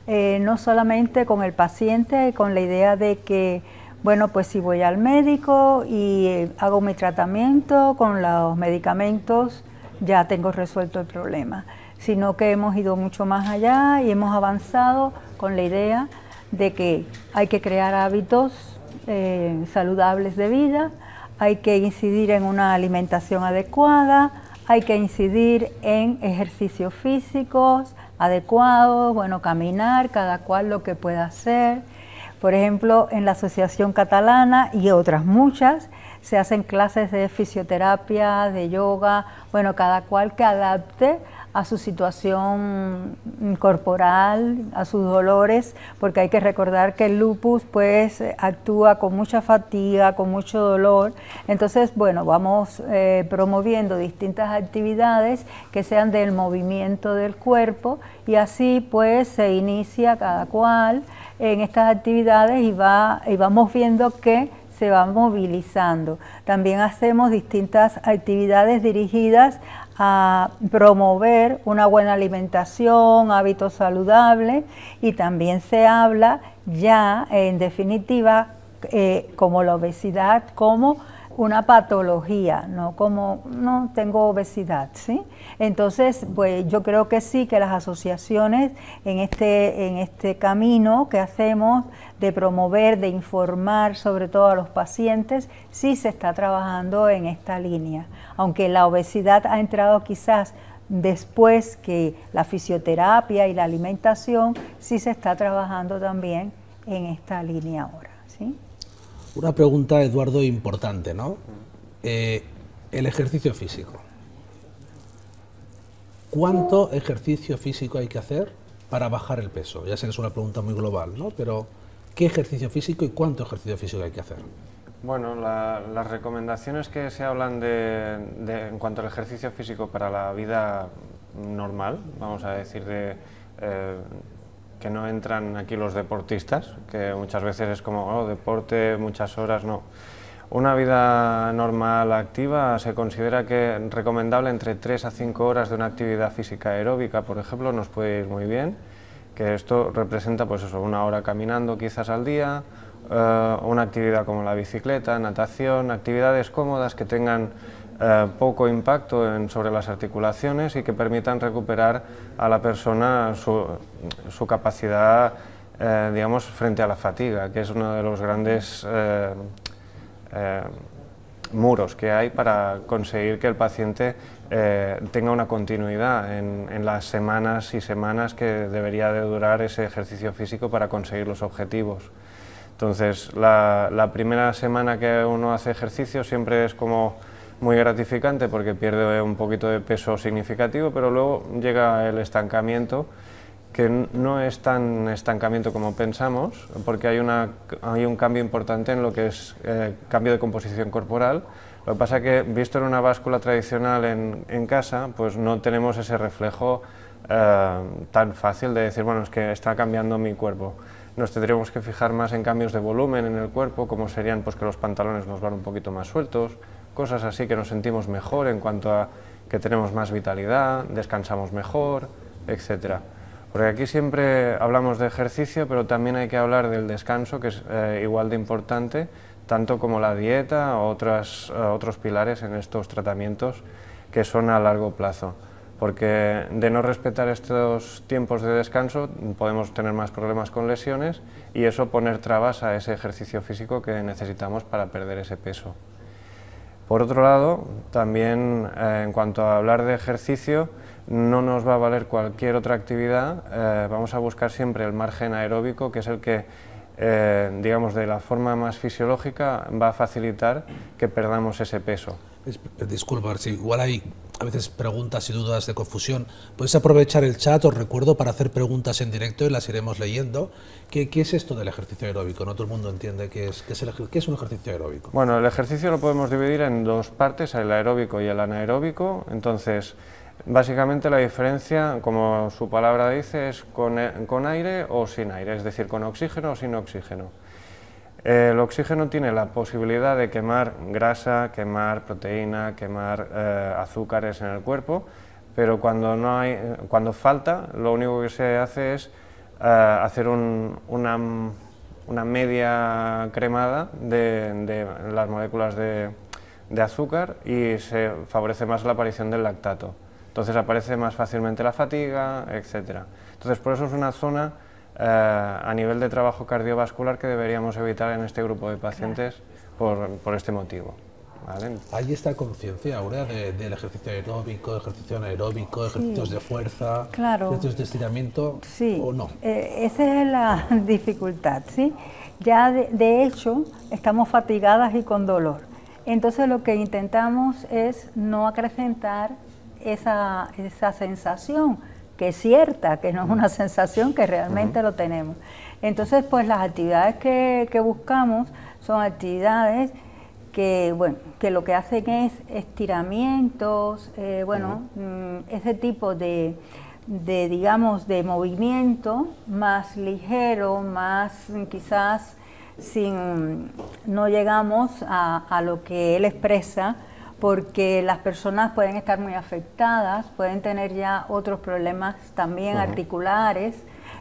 eh, no solamente con el paciente, con la idea de que bueno, pues si voy al médico y eh, hago mi tratamiento con los medicamentos, ya tengo resuelto el problema, sino que hemos ido mucho más allá y hemos avanzado con la idea de que hay que crear hábitos eh, saludables de vida, hay que incidir en una alimentación adecuada, hay que incidir en ejercicios físicos adecuados, bueno, caminar, cada cual lo que pueda hacer por ejemplo, en la Asociación Catalana y otras muchas se hacen clases de fisioterapia, de yoga, bueno, cada cual que adapte a su situación corporal, a sus dolores, porque hay que recordar que el lupus pues actúa con mucha fatiga, con mucho dolor. Entonces, bueno, vamos eh, promoviendo distintas actividades que sean del movimiento del cuerpo y así pues se inicia cada cual en estas actividades y, va, y vamos viendo que se va movilizando. También hacemos distintas actividades dirigidas a promover una buena alimentación, hábitos saludables y también se habla ya en definitiva eh, como la obesidad como una patología, no como no tengo obesidad, ¿sí? Entonces, pues yo creo que sí que las asociaciones en este en este camino que hacemos de promover, de informar sobre todo a los pacientes, sí se está trabajando en esta línea, aunque la obesidad ha entrado quizás después que la fisioterapia y la alimentación, sí se está trabajando también en esta línea ahora, ¿sí? Una pregunta, Eduardo, importante, ¿no? Eh, el ejercicio físico. ¿Cuánto ejercicio físico hay que hacer para bajar el peso? Ya sé que es una pregunta muy global, ¿no? Pero ¿qué ejercicio físico y cuánto ejercicio físico hay que hacer? Bueno, las recomendaciones que se hablan de, en cuanto al ejercicio físico para la vida normal, vamos a decir, de eh, que no entran aquí los deportistas, que muchas veces es como, oh, deporte, muchas horas, no. Una vida normal, activa, se considera que recomendable entre 3 a 5 horas de una actividad física aeróbica, por ejemplo, nos puede ir muy bien, que esto representa pues eso, una hora caminando quizás al día, eh, una actividad como la bicicleta, natación, actividades cómodas que tengan eh, poco impacto sobre las articulaciones y que permitan recuperar a la persona su, capacidad, eh, digamos, frente a la fatiga, que es uno de los grandes eh, muros que hay para conseguir que el paciente tenga una continuidad en, las semanas y semanas que debería de durar ese ejercicio físico para conseguir los objetivos. Entonces, la primera semana que uno hace ejercicio siempre es como muy gratificante porque pierde un poquito de peso significativo, pero luego llega el estancamiento que no es tan estancamiento como pensamos, porque hay, una, hay un cambio importante en lo que es eh, cambio de composición corporal. Lo que pasa es que, visto en una báscula tradicional en, en casa, pues no tenemos ese reflejo eh, tan fácil de decir, bueno, es que está cambiando mi cuerpo. Nos tendríamos que fijar más en cambios de volumen en el cuerpo, como serían pues, que los pantalones nos van un poquito más sueltos, cosas así que nos sentimos mejor en cuanto a que tenemos más vitalidad, descansamos mejor, etcétera. Porque aquí siempre hablamos de ejercicio, pero también hay que hablar del descanso, que es eh, igual de importante, tanto como la dieta o otras, eh, otros pilares en estos tratamientos que son a largo plazo. Porque de no respetar estos tiempos de descanso podemos tener más problemas con lesiones y eso poner trabas a ese ejercicio físico que necesitamos para perder ese peso. Por otro lado, también eh, en cuanto a hablar de ejercicio, no nos va a valer cualquier otra actividad, eh, vamos a buscar siempre el margen aeróbico, que es el que, eh, digamos, de la forma más fisiológica va a facilitar que perdamos ese peso. Disculpa, si igual hay a veces preguntas y dudas de confusión. Podéis aprovechar el chat, os recuerdo, para hacer preguntas en directo y las iremos leyendo. ¿Qué, es esto del ejercicio aeróbico? No todo el mundo entiende qué es, qué es, el, qué es un ejercicio aeróbico. Bueno, el ejercicio lo podemos dividir en dos partes, el aeróbico y el anaeróbico. Entonces, básicamente la diferencia, como su palabra dice, es con, con aire o sin aire, es decir, con oxígeno o sin oxígeno. El oxígeno tiene la posibilidad de quemar grasa, quemar proteína, quemar eh, azúcares en el cuerpo, pero cuando, no hay, cuando falta, lo único que se hace es eh, hacer una, media cremada de, las moléculas de, de, azúcar y se favorece más la aparición del lactato. Entonces aparece más fácilmente la fatiga, etc. Entonces por eso es una zona eh, a nivel de trabajo cardiovascular que deberíamos evitar en este grupo de pacientes por, por, este motivo. ¿vale? ¿Hay esta conciencia, Aurea, del ejercicio aeróbico, ejercicio anaeróbico, ejercicios de fuerza, ejercicios de estiramiento sí. o no? Eh, esa es la dificultad, ¿sí? Ya de, de hecho estamos fatigadas y con dolor. Entonces lo que intentamos es no acrecentar esa, esa sensación, que es cierta, que no es una sensación, que realmente lo tenemos. Entonces, pues las actividades que, buscamos son actividades que, bueno, que lo que hacen es estiramientos, eh, bueno, mm, ese tipo de, de, digamos, de movimiento más ligero, más quizás sin, no llegamos a, a lo que él expresa, porque las personas pueden estar muy afectadas, pueden tener ya otros problemas también articulares.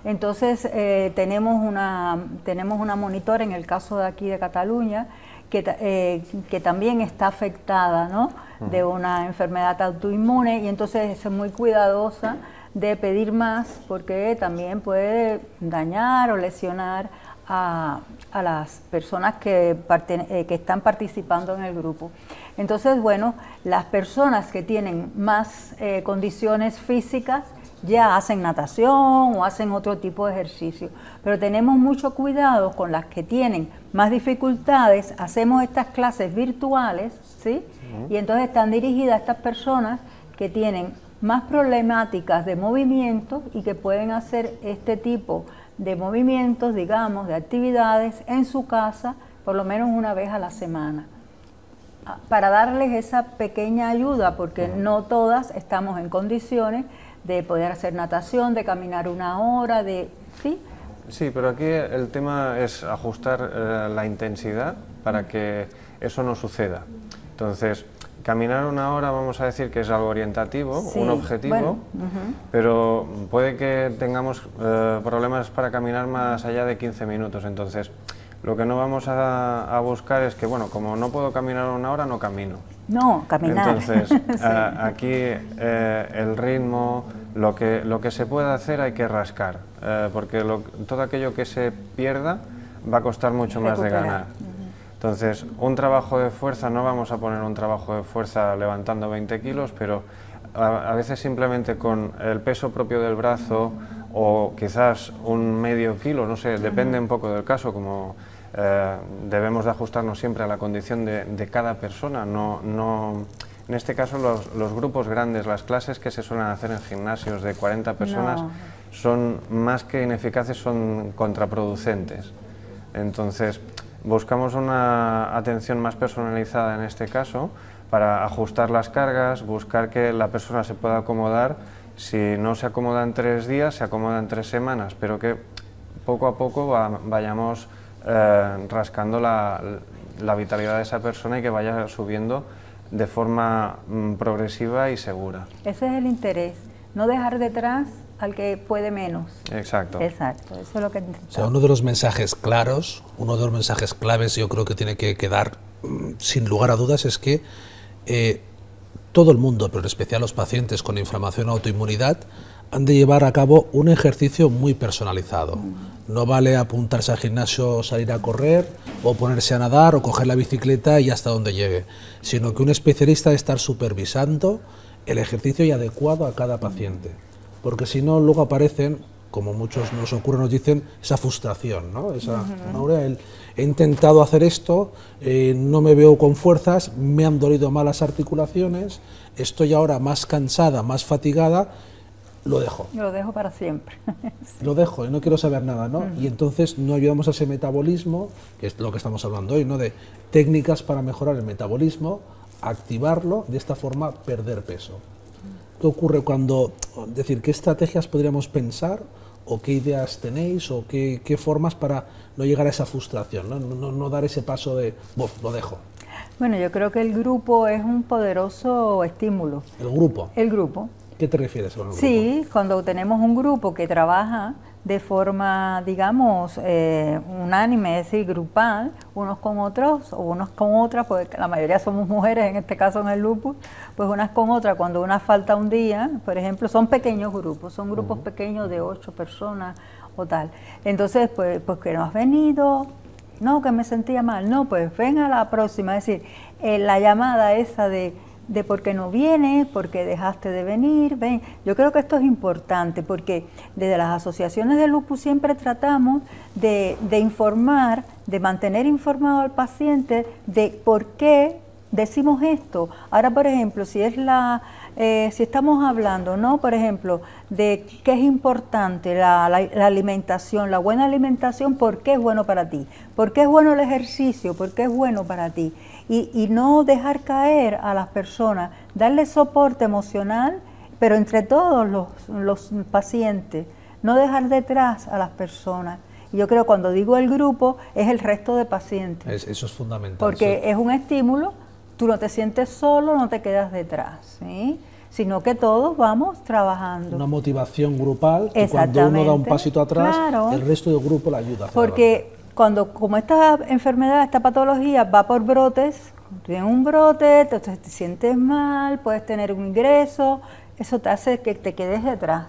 Entonces eh, tenemos, una, tenemos una monitor en el caso de aquí de Cataluña que, eh, que también está afectada ¿no? de una enfermedad autoinmune y entonces es muy cuidadosa de pedir más porque también puede dañar o lesionar a, a las personas que, eh, que están participando en el grupo. Entonces, bueno, las personas que tienen más eh, condiciones físicas ya hacen natación o hacen otro tipo de ejercicio, pero tenemos mucho cuidado con las que tienen más dificultades, hacemos estas clases virtuales, ¿sí? Y entonces están dirigidas a estas personas que tienen más problemáticas de movimiento y que pueden hacer este tipo de movimientos, digamos, de actividades en su casa por lo menos una vez a la semana para darles esa pequeña ayuda, porque no todas estamos en condiciones de poder hacer natación, de caminar una hora, de... ¿sí? Sí, pero aquí el tema es ajustar eh, la intensidad para que eso no suceda. Entonces, caminar una hora vamos a decir que es algo orientativo, un objetivo, pero puede que tengamos eh, problemas para caminar más allá de 15 minutos. Entonces, lo que no vamos a, buscar es que, bueno, como no puedo caminar una hora, no camino. No, caminar. Entonces, aquí eh, el ritmo, lo que, lo que se puede hacer hay que rascar, eh, porque todo aquello que se pierda va a costar mucho más de ganar. Entonces, un trabajo de fuerza, no vamos a poner un trabajo de fuerza levantando 20 kilos, pero a, veces simplemente con el peso propio del brazo o quizás un medio kilo, no sé, depende un poco del caso, como eh, debemos de ajustarnos siempre a la condición de, cada persona, no, no, En este caso, los, grupos grandes, las clases que se suelen hacer en gimnasios de 40 personas, son más que ineficaces, son contraproducentes. Entonces, buscamos una atención más personalizada en este caso para ajustar las cargas, buscar que la persona se pueda acomodar. Si no se acomoda en tres días, se acomoda en tres semanas, pero que poco a poco vayamos eh, rascando la, la vitalidad de esa persona y que vaya subiendo de forma mm, progresiva y segura. Ese es el interés, no dejar detrás al que puede menos. Exacto. Exacto, eso es lo que O sea, uno de los mensajes claros, uno de los mensajes claves yo creo que tiene que quedar mm, sin lugar a dudas es que eh, todo el mundo, pero en especial los pacientes con inflamación o autoinmunidad, han de llevar a cabo un ejercicio muy personalizado. No vale apuntarse al gimnasio, salir a correr, o ponerse a nadar, o coger la bicicleta y hasta donde llegue, sino que un especialista debe estar supervisando el ejercicio y adecuado a cada paciente. Porque si no, luego aparecen, como muchos nos ocurre, nos dicen, esa frustración, ¿no? Esa, he intentado hacer esto, eh, no me veo con fuerzas, me han dolido mal las articulaciones, estoy ahora más cansada, más fatigada, lo dejo. Lo dejo para siempre. lo dejo y no quiero saber nada, ¿no? Y entonces no ayudamos a ese metabolismo, que es lo que estamos hablando hoy, ¿no? De técnicas para mejorar el metabolismo, activarlo, de esta forma perder peso. ¿Qué ocurre cuando, decir, qué estrategias podríamos pensar o qué ideas tenéis o qué, qué formas para no llegar a esa frustración, no, no, no dar ese paso de, lo dejo? Bueno, yo creo que el grupo es un poderoso estímulo. ¿El grupo? El grupo. ¿Qué te refieres el grupo? Sí, cuando tenemos un grupo que trabaja de forma, digamos, eh, unánime, es decir, grupal, unos con otros o unos con otras, porque la mayoría somos mujeres, en este caso en el lupus, pues unas con otras, cuando una falta un día, por ejemplo, son pequeños grupos, son grupos pequeños de ocho personas o tal. Entonces, pues, pues que no has venido, no, que me sentía mal, no, pues ven a la próxima, es decir, eh, la llamada esa de de por qué no vienes, por qué dejaste de venir. Ven. Yo creo que esto es importante porque desde las asociaciones de lupus siempre tratamos de, informar, de mantener informado al paciente de por qué decimos esto. Ahora, por ejemplo, si es la, eh, si estamos hablando, ¿no? Por ejemplo, de qué es importante la, la, alimentación, la buena alimentación, ¿por qué es bueno para ti? ¿Por qué es bueno el ejercicio? ¿Por qué es bueno para ti? y, no dejar caer a las personas, darle soporte emocional, pero entre todos los, pacientes, no dejar detrás a las personas. Y yo creo que cuando digo el grupo es el resto de pacientes. eso es fundamental. Porque es un estímulo, tú no te sientes solo, no te quedas detrás, ¿sí? sino que todos vamos trabajando. Una motivación grupal y cuando uno da un pasito atrás, el resto del grupo le ayuda. Porque cuando, como esta enfermedad, esta patología va por brotes, tienes un brote, te, te, sientes mal, puedes tener un ingreso, eso te hace que te quedes detrás.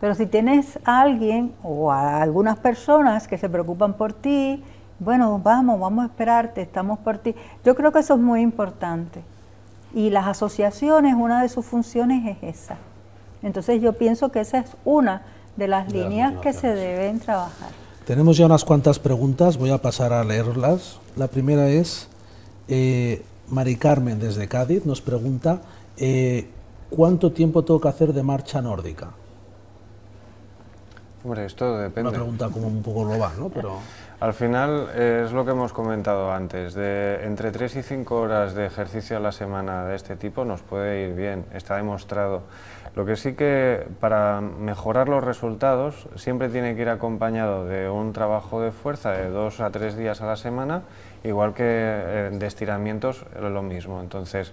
Pero si tienes a alguien o a algunas personas que se preocupan por ti, bueno, vamos, vamos a esperarte, estamos por ti. Yo creo que eso es muy importante. Y las asociaciones, una de sus funciones es esa. Entonces yo pienso que esa es una de las líneas que se deben trabajar. Tenemos ya unas cuantas preguntas, voy a pasar a leerlas. La primera es, eh, Mari Carmen desde Cádiz nos pregunta, eh, ¿cuánto tiempo tengo que hacer de marcha nórdica? Hombre, esto depende. Una pregunta como un poco global, ¿no? Pero... Al final es lo que hemos comentado antes, de entre 3 y 5 horas de ejercicio a la semana de este tipo nos puede ir bien, está demostrado. Lo que sí que para mejorar los resultados siempre tiene que ir acompañado de un trabajo de fuerza de dos a tres días a la semana, igual que eh, de estiramientos lo mismo. Entonces,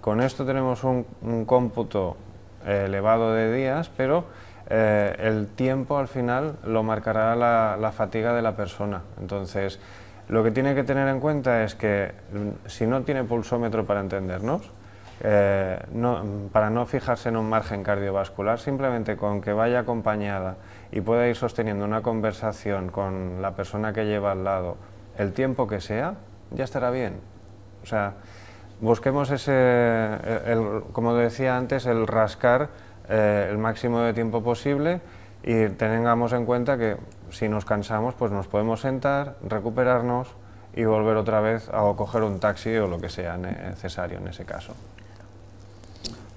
con esto tenemos un, cómputo elevado de días, pero eh, el tiempo al final lo marcará la, fatiga de la persona. Entonces, lo que tiene que tener en cuenta es que mm, si no tiene pulsómetro para entendernos, eh, para no fijarse en un margen cardiovascular, simplemente con que vaya acompañada y pueda ir sosteniendo una conversación con la persona que lleva al lado el tiempo que sea, ya estará bien. O sea, busquemos ese, como decía antes, el rascar eh, el máximo de tiempo posible y tengamos en cuenta que si nos cansamos, pues nos podemos sentar, recuperarnos y volver otra vez a coger un taxi o lo que sea necesario en ese caso.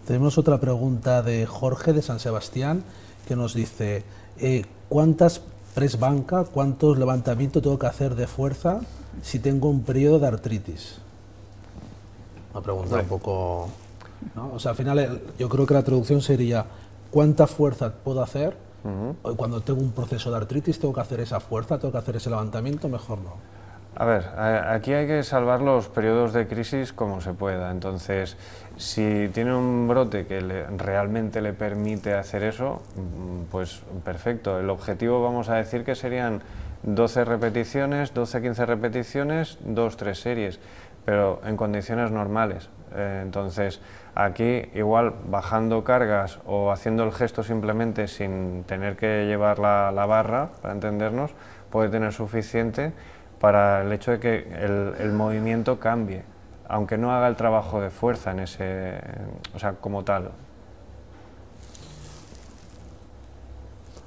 Tenemos otra pregunta de Jorge de San Sebastián que nos dice, eh, ¿cuántas press banca, cuántos levantamientos tengo que hacer de fuerza si tengo un periodo de artritis? Una pregunta un poco... ¿no? O sea, al final el- yo creo que la traducción sería, ¿cuánta fuerza puedo hacer? O Cuando tengo un proceso de artritis, ¿tengo que hacer esa fuerza? ¿Tengo que hacer ese levantamiento? Mejor no. A ver, aquí hay que salvar los periodos de crisis como se pueda. Entonces, si tiene un brote que le- realmente le permite hacer eso, mm, pues perfecto. El objetivo vamos a decir que serían 12 repeticiones, 12-15 repeticiones, 2-3 series, pero en condiciones normales. Eh, entonces, aquí igual bajando cargas o haciendo el gesto simplemente sin tener que llevar la, barra, para entendernos, puede tener suficiente para el hecho de que el, el movimiento cambie, aunque no haga el trabajo de fuerza en ese, o sea, como tal.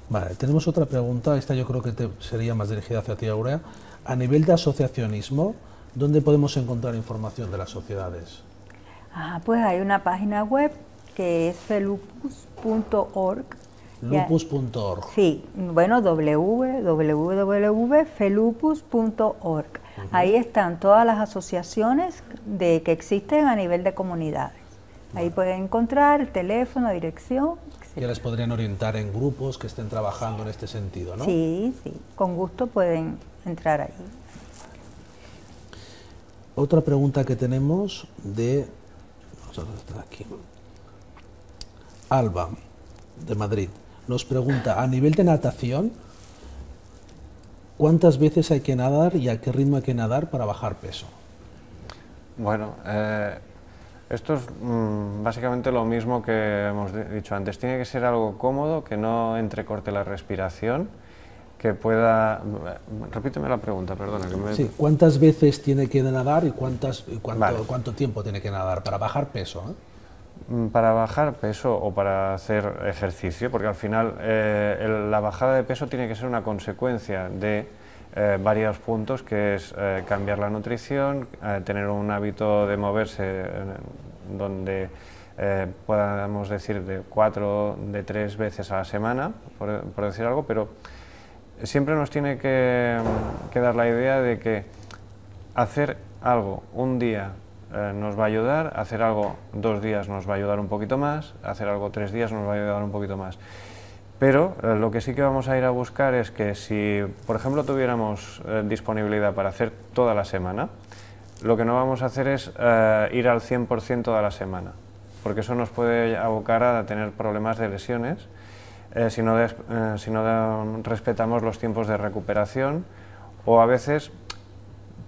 Vale, tenemos otra pregunta, esta yo creo que te- sería más dirigida hacia ti, Aurea. A nivel de asociacionismo, ¿dónde podemos encontrar información de las sociedades? Ah, pues hay una página web que es felupus.org. Lupus.org. Sí, bueno, www.felupus.org. Ahí están todas las asociaciones de, que existen a nivel de comunidades. Ahí pueden encontrar el teléfono, dirección. Ya les podrían orientar en grupos que estén trabajando en este sentido, ¿no? Sí, sí, con gusto pueden entrar ahí. Otra pregunta que tenemos de Alba, de Madrid, nos pregunta, a nivel de natación, ¿cuántas veces hay que nadar y a qué ritmo hay que nadar para bajar peso? Bueno, eh, esto es mm, básicamente lo mismo que hemos di- dicho antes. Tiene que ser algo cómodo, que no entrecorte la respiración, que pueda... Repíteme la pregunta, perdona. Que me... Sí, ¿cuántas veces tiene que nadar y, cuántas, cuánto, Vale. cuánto tiempo tiene que nadar para bajar peso? eh? Mm, Para bajar peso o para hacer ejercicio, porque al final eh, el- la bajada de peso tiene que ser una consecuencia de eh, varios puntos, que es eh, cambiar la nutrición, eh, tener un hábito de moverse eh, donde eh, podamos decir de cuatro, de tres veces a la semana, por, por decir algo, pero siempre nos tiene que, dar la idea de que hacer algo un día eh, nos va a ayudar, hacer algo dos días nos va a ayudar un poquito más, hacer algo tres días nos va a ayudar un poquito más. Pero eh, lo que sí que vamos a ir a buscar es que si, por ejemplo, tuviéramos eh, disponibilidad para hacer toda la semana, lo que no vamos a hacer es ir al 100% toda la semana, porque eso nos puede abocar a tener problemas de lesiones eh, si no, des- eh, si no respetamos los tiempos de recuperación o a veces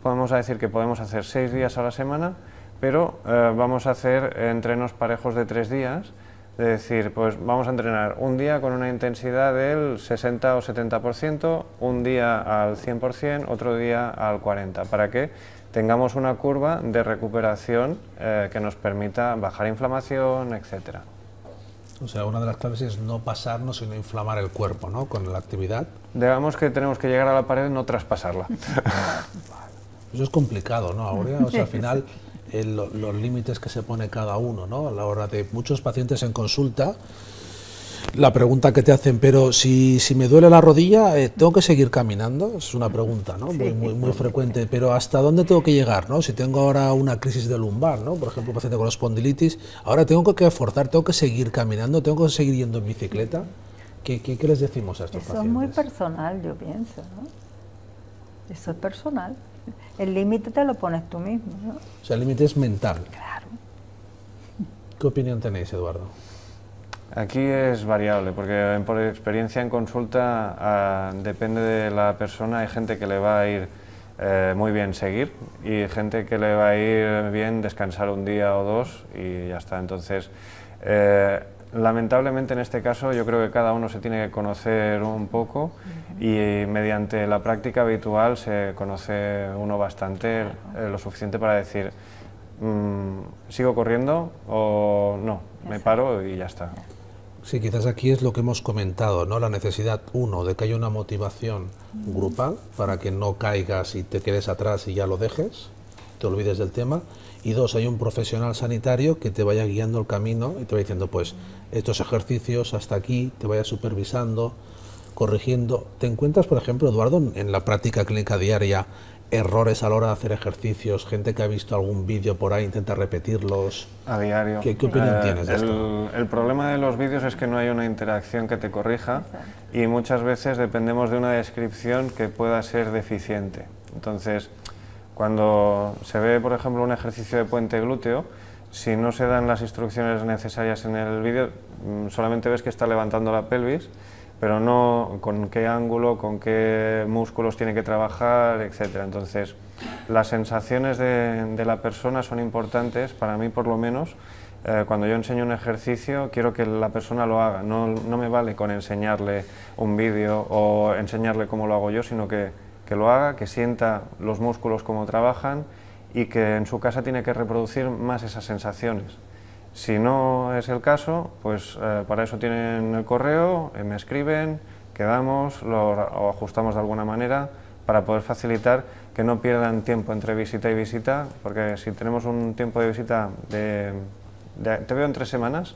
podemos decir que podemos hacer seis días a la semana, pero eh, vamos a hacer entrenos parejos de tres días, de decir, pues vamos a entrenar un día con una intensidad del 60 o 70%, un día al 100%, otro día al 40%, para que tengamos una curva de recuperación que nos permita bajar inflamación, etcétera. O sea, una de las claves es no pasarnos y no inflamar el cuerpo ¿no? con la actividad. Digamos que tenemos que llegar a la pared y no traspasarla. Eso es complicado, ¿no, Aurea? O sea, al final, eh, lo- los límites que se pone cada uno, ¿no? A la hora de muchos pacientes en consulta, la pregunta que te hacen, pero si, si me duele la rodilla, eh, ¿tengo que seguir caminando? Es una pregunta, ¿no? Muy, muy, muy frecuente. Pero ¿hasta dónde tengo que llegar, no? Si tengo ahora una crisis de lumbar, ¿no? Por ejemplo, un paciente con espondilitis, ahora tengo que forzar, tengo que seguir caminando, tengo que seguir yendo en bicicleta. ¿Qué, qué, qué les decimos a estos Eso es pacientes? muy personal, yo pienso, ¿no? Eso es personal. El límite te lo pones tú mismo, ¿no? O sea, el límite es mental. Claro. ¿Qué opinión tenéis, Eduardo? Aquí es variable, porque por experiencia en consulta ah, depende de la persona. Hay gente que le va a ir eh, muy bien seguir y gente que le va a ir bien descansar un día o dos y ya está. Entonces, eh, lamentablemente en este caso yo creo que cada uno se tiene que conocer un poco y mediante la práctica habitual se conoce uno bastante eh, lo suficiente para decir mm, sigo corriendo o no, me paro y ya está. Sí, quizás aquí es lo que hemos comentado, ¿no? La necesidad, uno, de que haya una motivación grupal para que no caigas y te quedes atrás y ya lo dejes. te olvides del tema. Y dos, hay un profesional sanitario que te vaya guiando el camino y te va diciendo, pues, estos ejercicios hasta aquí, te vaya supervisando, corrigiendo. ¿Te encuentras, por ejemplo, Eduardo, en la práctica clínica diaria, errores a la hora de hacer ejercicios, gente que ha visto algún vídeo por ahí intenta repetirlos. A diario. ¿Qué, opinión Eh, tienes de el, esto? el problema de los vídeos es que no hay una interacción que te corrija y muchas veces dependemos de una descripción que pueda ser deficiente. Entonces, cuando se ve, por ejemplo, un ejercicio de puente glúteo, si no se dan las instrucciones necesarias en el vídeo, mm, solamente ves que está levantando la pelvis, pero no con qué ángulo, con qué músculos tiene que trabajar, etc. Entonces, las sensaciones de, la persona son importantes, para mí por lo menos. eh, cuando yo enseño un ejercicio, quiero que la persona lo haga. No, no me vale con enseñarle un vídeo o enseñarle cómo lo hago yo, sino que, que lo haga, que sienta los músculos cómo trabajan y que en su casa tiene que reproducir más esas sensaciones. Si no es el caso, pues eh, para eso tienen el correo, eh, me escriben, quedamos, lo, lo ajustamos de alguna manera para poder facilitar que no pierdan tiempo entre visita y visita, porque si tenemos un tiempo de visita de, de- te veo en tres semanas,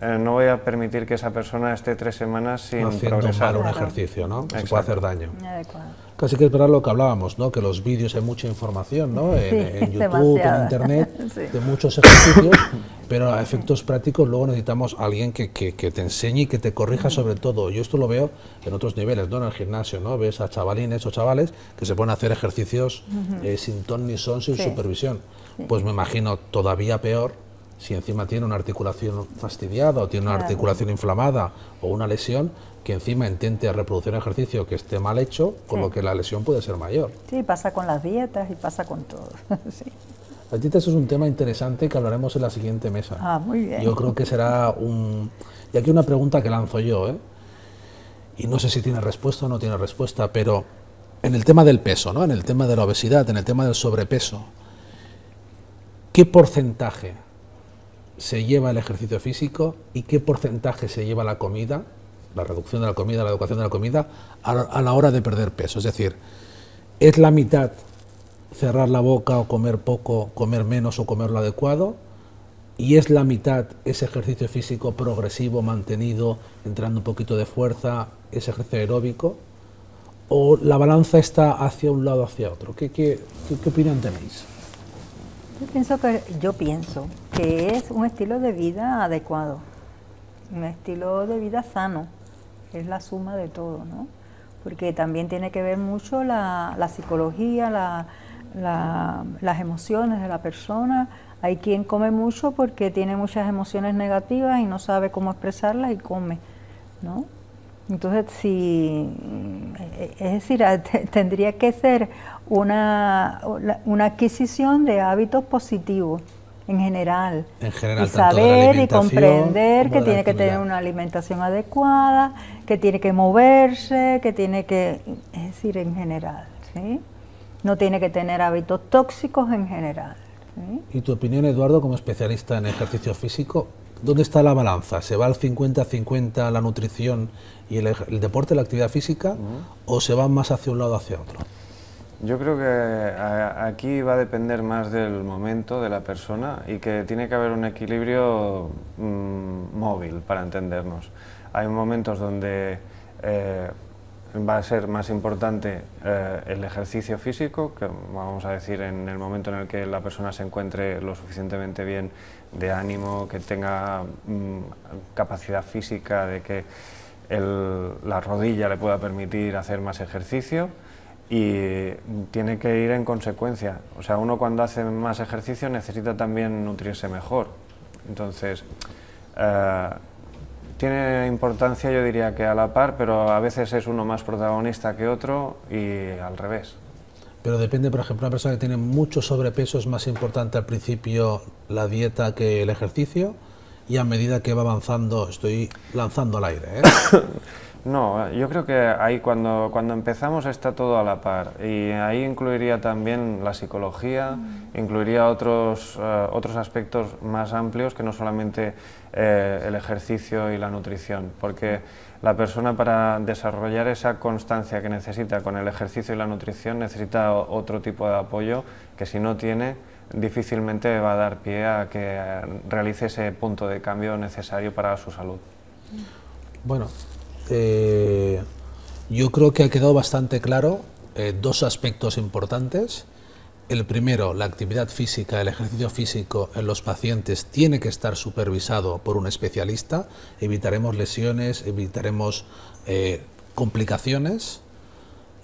eh, no voy a permitir que esa persona esté tres semanas sin Haciendo progresar. un ejercicio, ¿no? Se puede hacer daño. Adecuado. Casi que es verdad lo que hablábamos, ¿no? Que los vídeos hay mucha información, ¿no? En, en YouTube, demasiada. en Internet, Sí. de muchos ejercicios, pero a efectos prácticos luego necesitamos a alguien que, que- que te enseñe y que te corrija sobre todo. Yo esto lo veo en otros niveles, ¿no? En el gimnasio, ¿no? Ves a chavalines o chavales que se ponen a hacer ejercicios eh, sin ton ni son, sin Sí. supervisión. Pues me imagino todavía peor si encima tiene una articulación fastidiada o tiene una Claro. articulación inflamada o una lesión, que encima intente reproducir un ejercicio que esté mal hecho, con Sí. lo que la lesión puede ser mayor. Sí, pasa con las dietas y pasa con todo. sí. Las dietas es un tema interesante que hablaremos en la siguiente mesa. Ah, muy bien. Yo creo que será un... Y aquí una pregunta que lanzo yo, ¿eh? y no sé si tiene respuesta o no tiene respuesta, pero en el tema del peso, ¿no? en el tema de la obesidad, en el tema del sobrepeso, ¿qué porcentaje se lleva el ejercicio físico y qué porcentaje se lleva la comida, la reducción de la comida, la educación de la comida, a, la hora de perder peso? Es decir, ¿es la mitad cerrar la boca o comer poco, comer menos o comer lo adecuado? y es la mitad ese ejercicio físico progresivo, mantenido, entrando un poquito de fuerza, ese ejercicio aeróbico, o la balanza está hacia un lado hacia otro. ¿Qué, qué, qué- qué opinión tenéis? Yo pienso que yo pienso que es un estilo de vida adecuado, un estilo de vida sano, es la suma de todo, ¿no? Porque también tiene que ver mucho la, la psicología, la- la- las emociones de la persona. Hay quien come mucho porque tiene muchas emociones negativas y no sabe cómo expresarlas y come, ¿no? Entonces, si, eh, es decir, tendría que ser una, una adquisición de hábitos positivos en general. En general, y saber y comprender que tiene que tener una alimentación adecuada, que tiene que moverse, que tiene que, es decir, en general, ¿sí? No tiene que tener hábitos tóxicos en general. ¿sí? Y tu opinión, Eduardo, como especialista en ejercicio físico, ¿dónde está la balanza? ¿Se va al 50-50 la nutrición y el, el deporte, la actividad física, o se va más hacia un lado o hacia otro? Yo creo que aquí va a depender más del momento de la persona y que tiene que haber un equilibrio mm, móvil para entendernos. Hay momentos donde eh, va a ser más importante eh, el ejercicio físico, que vamos a decir en el momento en el que la persona se encuentre lo suficientemente bien de ánimo, que tenga mm, capacidad física, de que el- la rodilla le pueda permitir hacer más ejercicio y tiene que ir en consecuencia. O sea, uno cuando hace más ejercicio necesita también nutrirse mejor. Entonces, eh, tiene importancia, yo diría que a la par, pero a veces es uno más protagonista que otro y al revés. Pero depende, por ejemplo, una persona que tiene mucho sobrepeso es más importante al principio la dieta que el ejercicio y a medida que va avanzando, estoy lanzando al aire. ¿eh? No, yo creo que ahí cuando, cuando empezamos está todo a la par. Y ahí incluiría también la psicología, incluiría otros, eh, otros aspectos más amplios que no solamente eh, el ejercicio y la nutrición, porque la persona para desarrollar esa constancia que necesita con el ejercicio y la nutrición necesita otro tipo de apoyo que si no tiene difícilmente va a dar pie a que realice ese punto de cambio necesario para su salud. Bueno, eh, yo creo que ha quedado bastante claro eh, dos aspectos importantes. El primero, la actividad física, el ejercicio físico en los pacientes tiene que estar supervisado por un especialista. Evitaremos lesiones, evitaremos eh, complicaciones.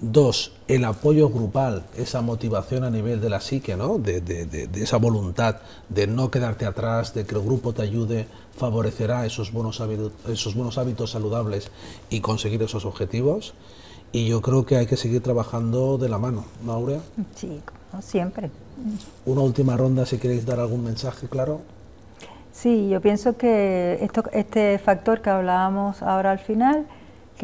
Dos, el apoyo grupal, esa motivación a nivel de la psique, ¿no? de, esa voluntad de no quedarte atrás, de que el grupo te ayude, favorecerá esos buenos, hábitos, esos buenos hábitos saludables y conseguir esos objetivos. Y yo creo que hay que seguir trabajando de la mano, ¿no, Aurea? Sí, siempre. Una última ronda, si queréis dar algún mensaje, claro. Sí, yo pienso que esto, este factor que hablábamos ahora al final,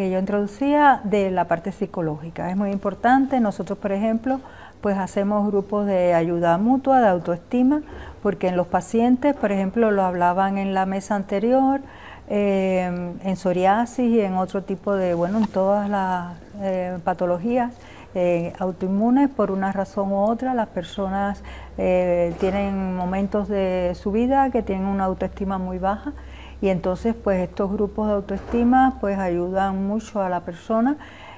que yo introducía de la parte psicológica. Es muy importante. Nosotros, por ejemplo, pues hacemos grupos de ayuda mutua, de autoestima, porque en los pacientes, por ejemplo, lo hablaban en la mesa anterior, eh, en psoriasis y en otro tipo de, bueno, en todas las eh, patologías eh, autoinmunes, por una razón u otra, las personas tienen momentos de su vida que tienen una autoestima muy baja y entonces pues estos grupos de autoestima pues ayudan mucho a la persona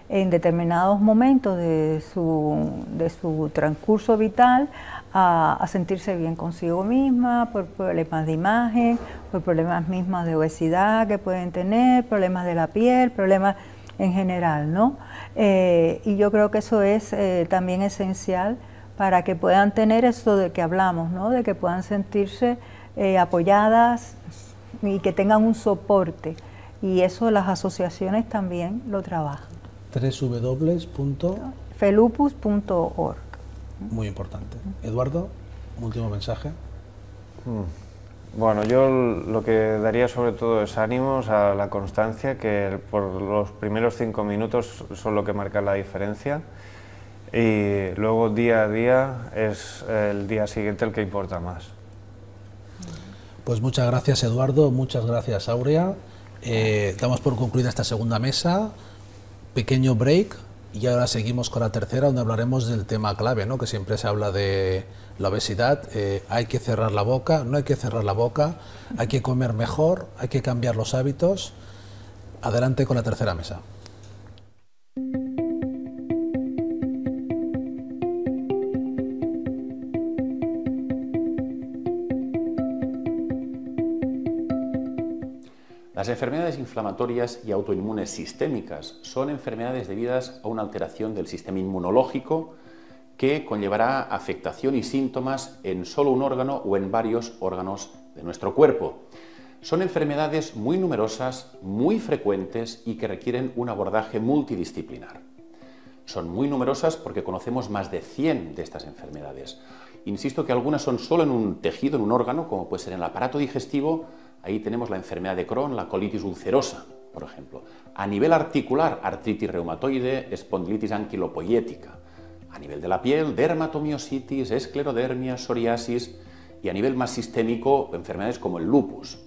en determinados momentos de su, de su transcurso vital a, sentirse bien consigo misma, por problemas de imagen, por problemas mismas de obesidad que pueden tener, problemas de la piel, problemas en general, ¿no? Eh, y yo creo que eso es eh, también esencial para que puedan tener eso de que hablamos, ¿no? De que puedan sentirse eh, apoyadas, y que tengan un soporte. Y eso las asociaciones también lo trabajan. www.felupus.org. Muy importante. Eduardo, último mensaje. Mm. Bueno, yo lo que daría sobre todo es ánimos a la constancia, que por los primeros cinco minutos son lo que marca la diferencia. Y luego día a día es el día siguiente el que importa más. Pues muchas gracias Eduardo, muchas gracias Aurea. Eh, damos por concluida esta segunda mesa, pequeño break y ahora seguimos con la tercera donde hablaremos del tema clave, ¿no? que siempre se habla de la obesidad. Eh, hay que cerrar la boca, no hay que cerrar la boca, hay que comer mejor, hay que cambiar los hábitos. Adelante con la tercera mesa. Las enfermedades inflamatorias y autoinmunes sistémicas son enfermedades debidas a una alteración del sistema inmunológico que conllevará afectación y síntomas en solo un órgano o en varios órganos de nuestro cuerpo. Son enfermedades muy numerosas, muy frecuentes y que requieren un abordaje multidisciplinar. Son muy numerosas porque conocemos más de 100 de estas enfermedades. Insisto que algunas son solo en un tejido, en un órgano, como puede ser en el aparato digestivo, Ahí tenemos la enfermedad de Crohn, la colitis ulcerosa, por ejemplo. A nivel articular, artritis reumatoide, espondilitis anquilopoiética. A nivel de la piel, dermatomiositis, esclerodermia, psoriasis y a nivel más sistémico, enfermedades como el lupus.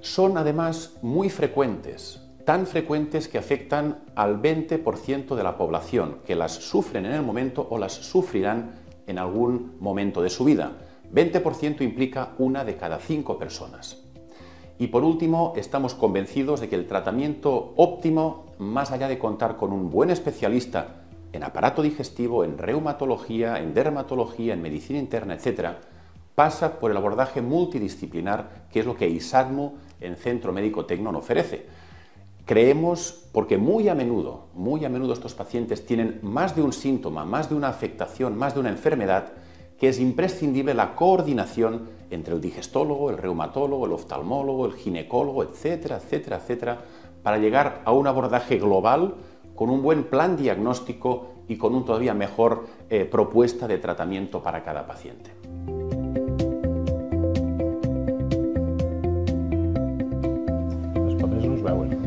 Son además muy frecuentes, tan frecuentes que afectan al 20% de la población, que las sufren en el momento o las sufrirán en algún momento de su vida. 20% implica una de cada cinco personas. Y por último, estamos convencidos de que el tratamiento óptimo, más allá de contar con un buen especialista en aparato digestivo, en reumatología, en dermatología, en medicina interna, etc., pasa por el abordaje multidisciplinar, que es lo que ISADMU en Centro Médico Tecnon ofrece. Creemos, porque muy a menudo, muy a menudo estos pacientes tienen más de un síntoma, más de una afectación, más de una enfermedad, que es imprescindible la coordinación entre el digestólogo, el reumatólogo, el oftalmólogo, el ginecólogo, etcétera, etcétera, etcétera, para llegar a un abordaje global con un buen plan diagnóstico y con una todavía mejor eh, propuesta de tratamiento para cada paciente. Los.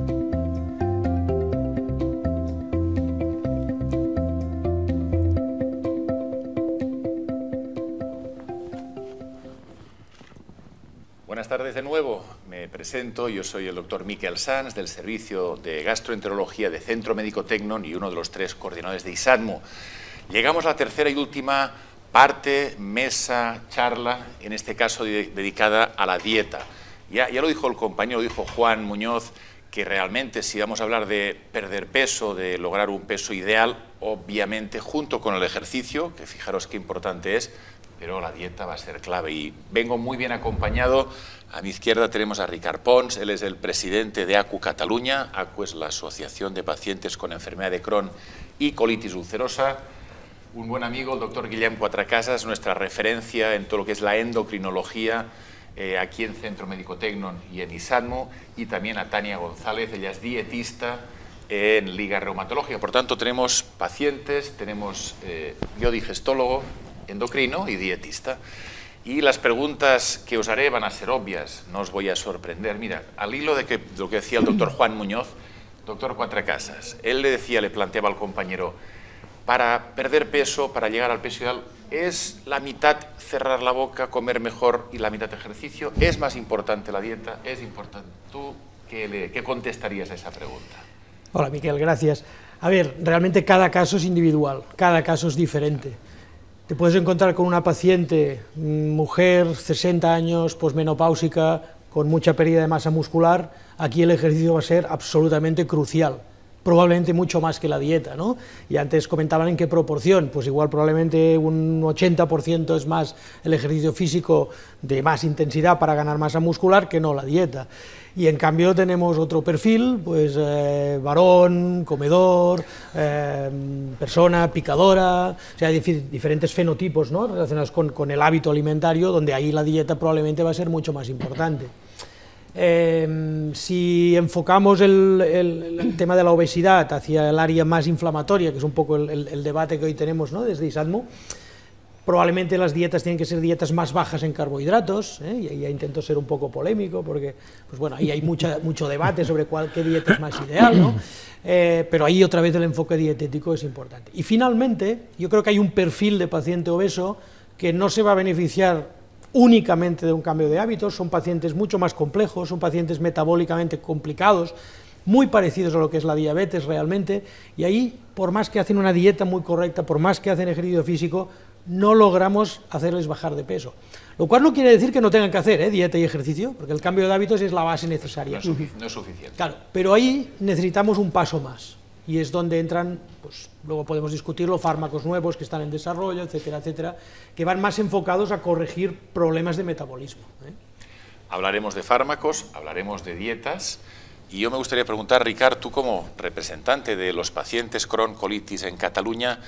Buenas tardes de nuevo. Me presento, yo soy el doctor Miquel Sanz del Servicio de Gastroenterología de Centro Médico Tecnon y uno de los tres coordinadores de ISADMO. Llegamos a la tercera y última parte, mesa, charla, en este caso dedicada a la dieta. Ya, ya lo dijo el compañero, lo dijo Juan Muñoz, que realmente si vamos a hablar de perder peso, de lograr un peso ideal, obviamente junto con el ejercicio, que fijaros qué importante es, pero la dieta va a ser clave. Y vengo muy bien acompañado. A mi izquierda tenemos a Ricard Pons, él es el presidente de ACU Cataluña. ACU es la Asociación de Pacientes con Enfermedad de Crohn y Colitis Ulcerosa. Un buen amigo, el doctor Guillem Cuatracasas, nuestra referencia en todo lo que es la endocrinología eh, aquí en Centro Médico Tecnon y en ISADMO. Y también a Tania González, ella es dietista en Liga Reumatológica. Por tanto, tenemos pacientes, tenemos eh, biodigestólogo, endocrino y dietista. Y las preguntas que os haré van a ser obvias, no os voy a sorprender. Mira, al hilo de, que, lo que decía el doctor Juan Muñoz, doctor Cuatracasas, él le decía, le planteaba al compañero, para perder peso, para llegar al peso ideal, ¿es la mitad cerrar la boca, comer mejor y la mitad ejercicio? ¿Es más importante la dieta? ¿Es importante? ¿Tú qué, qué contestarías a esa pregunta? Hola, Miquel, gracias. A ver, realmente cada caso es individual, cada caso es diferente. Te puedes encontrar con una paciente, mm, mujer, 60 años, posmenopáusica, con mucha pérdida de masa muscular, aquí el ejercicio va a ser absolutamente crucial probablemente mucho más que la dieta, ¿no? Y antes comentaban en qué proporción, pues igual probablemente un 80% es más el ejercicio físico de más intensidad para ganar masa muscular que no la dieta. Y en cambio tenemos otro perfil, pues eh, varón, comedor, eh, persona picadora, o sea, diferentes fenotipos ¿no? relacionados con, con el hábito alimentario, donde ahí la dieta probablemente va a ser mucho más importante. Em, si enfocamos el, tema de la obesidad hacia el área más inflamatoria, que es un poco el, debate que hoy tenemos ¿no? desde ISADMO, probablemente las dietas tienen que ser dietas más bajas en carbohidratos, ¿eh? y ahí ya intento ser un poco polémico, porque pues bueno, ahí hay mucha, mucho debate sobre cuál, qué dieta es más ideal, ¿no? Eh, pero ahí otra vez el enfoque dietético es importante. Y finalmente, yo creo que hay un perfil de paciente obeso que no se va a beneficiar únicamente de un cambio de hábitos, son pacientes mucho más complejos, son pacientes metabólicamente complicados, muy parecidos a lo que es la diabetes realmente, y ahí, por más que hacen una dieta muy correcta, por más que hacen ejercicio físico, no logramos hacerles bajar de peso. Lo cual no quiere decir que no tengan que hacer ¿eh? dieta y ejercicio, porque el cambio de hábitos es la base necesaria. no es suficiente. Claro, pero ahí necesitamos un paso más y es donde entran, pues luego podemos discutirlo, fármacos nuevos que están en desarrollo, etcétera, etcétera, que van más enfocados a corregir problemas de metabolismo. ¿eh? Hablaremos de fármacos, hablaremos de dietas, y yo me gustaría preguntar, Ricard, tú como representante de los pacientes Crohn colitis en Cataluña,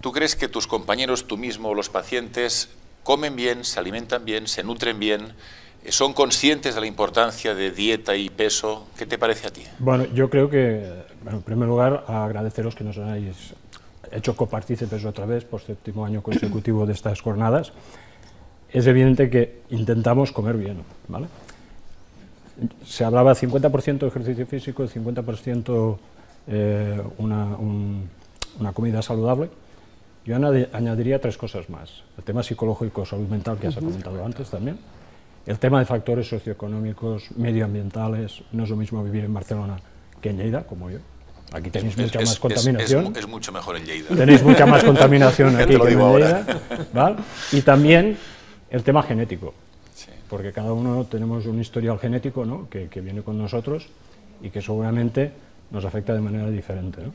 ¿tú crees que tus compañeros, tú mismo, los pacientes, comen bien, se alimentan bien, se nutren bien? ¿Son conscientes de la importancia de dieta y peso? ¿Qué te parece a ti? Bueno, yo creo que, en primer lugar, agradeceros que nos hayáis hecho copartícipes otra vez por séptimo año consecutivo de estas jornadas. Es evidente que intentamos comer bien, ¿vale? Se hablaba 50% de ejercicio físico, 50% eh, una comida saludable. Yo añadiría tres cosas más. El tema psicológico, salud mental, que has comentado antes también el tema de factores socioeconómicos, medioambientales, no es lo mismo vivir en Barcelona que en Lleida, como yo. Aquí tenéis mucha más contaminación. Es, mucho mejor en Lleida. Tenéis mucha más contaminación aquí que en Lleida. ¿vale? Y también el tema genético, porque cada uno tenemos un historial genético ¿no? que, que, viene con nosotros y que seguramente nos afecta de manera diferente. ¿no?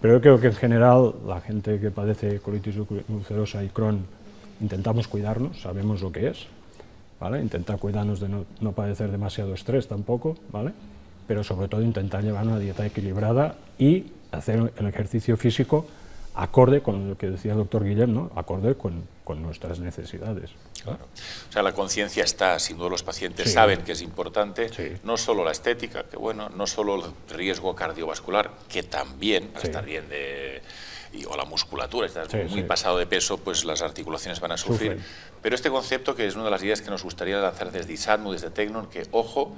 Pero yo creo que en general la gente que padece colitis ulcerosa y Crohn intentamos cuidarnos, sabemos lo que es, Intentar cuidarnos de no, padecer demasiado estrés tampoco, ¿vale? Pero sobre todo intentar llevar una dieta equilibrada y hacer el ejercicio físico acorde con lo que decía el doctor Guillem, ¿no? acorde con, nuestras necesidades. Claro. O sea, la conciencia está, sin duda los pacientes saben que es importante, no solo la estética, que bueno, no solo el riesgo cardiovascular, que también, para estar bien de y, o la musculatura, estás muy pasado de peso, pues las articulaciones van a sufrir. Pero este concepto, que es una de las ideas que nos gustaría lanzar desde ISADMU, desde Tecnon, que, ojo,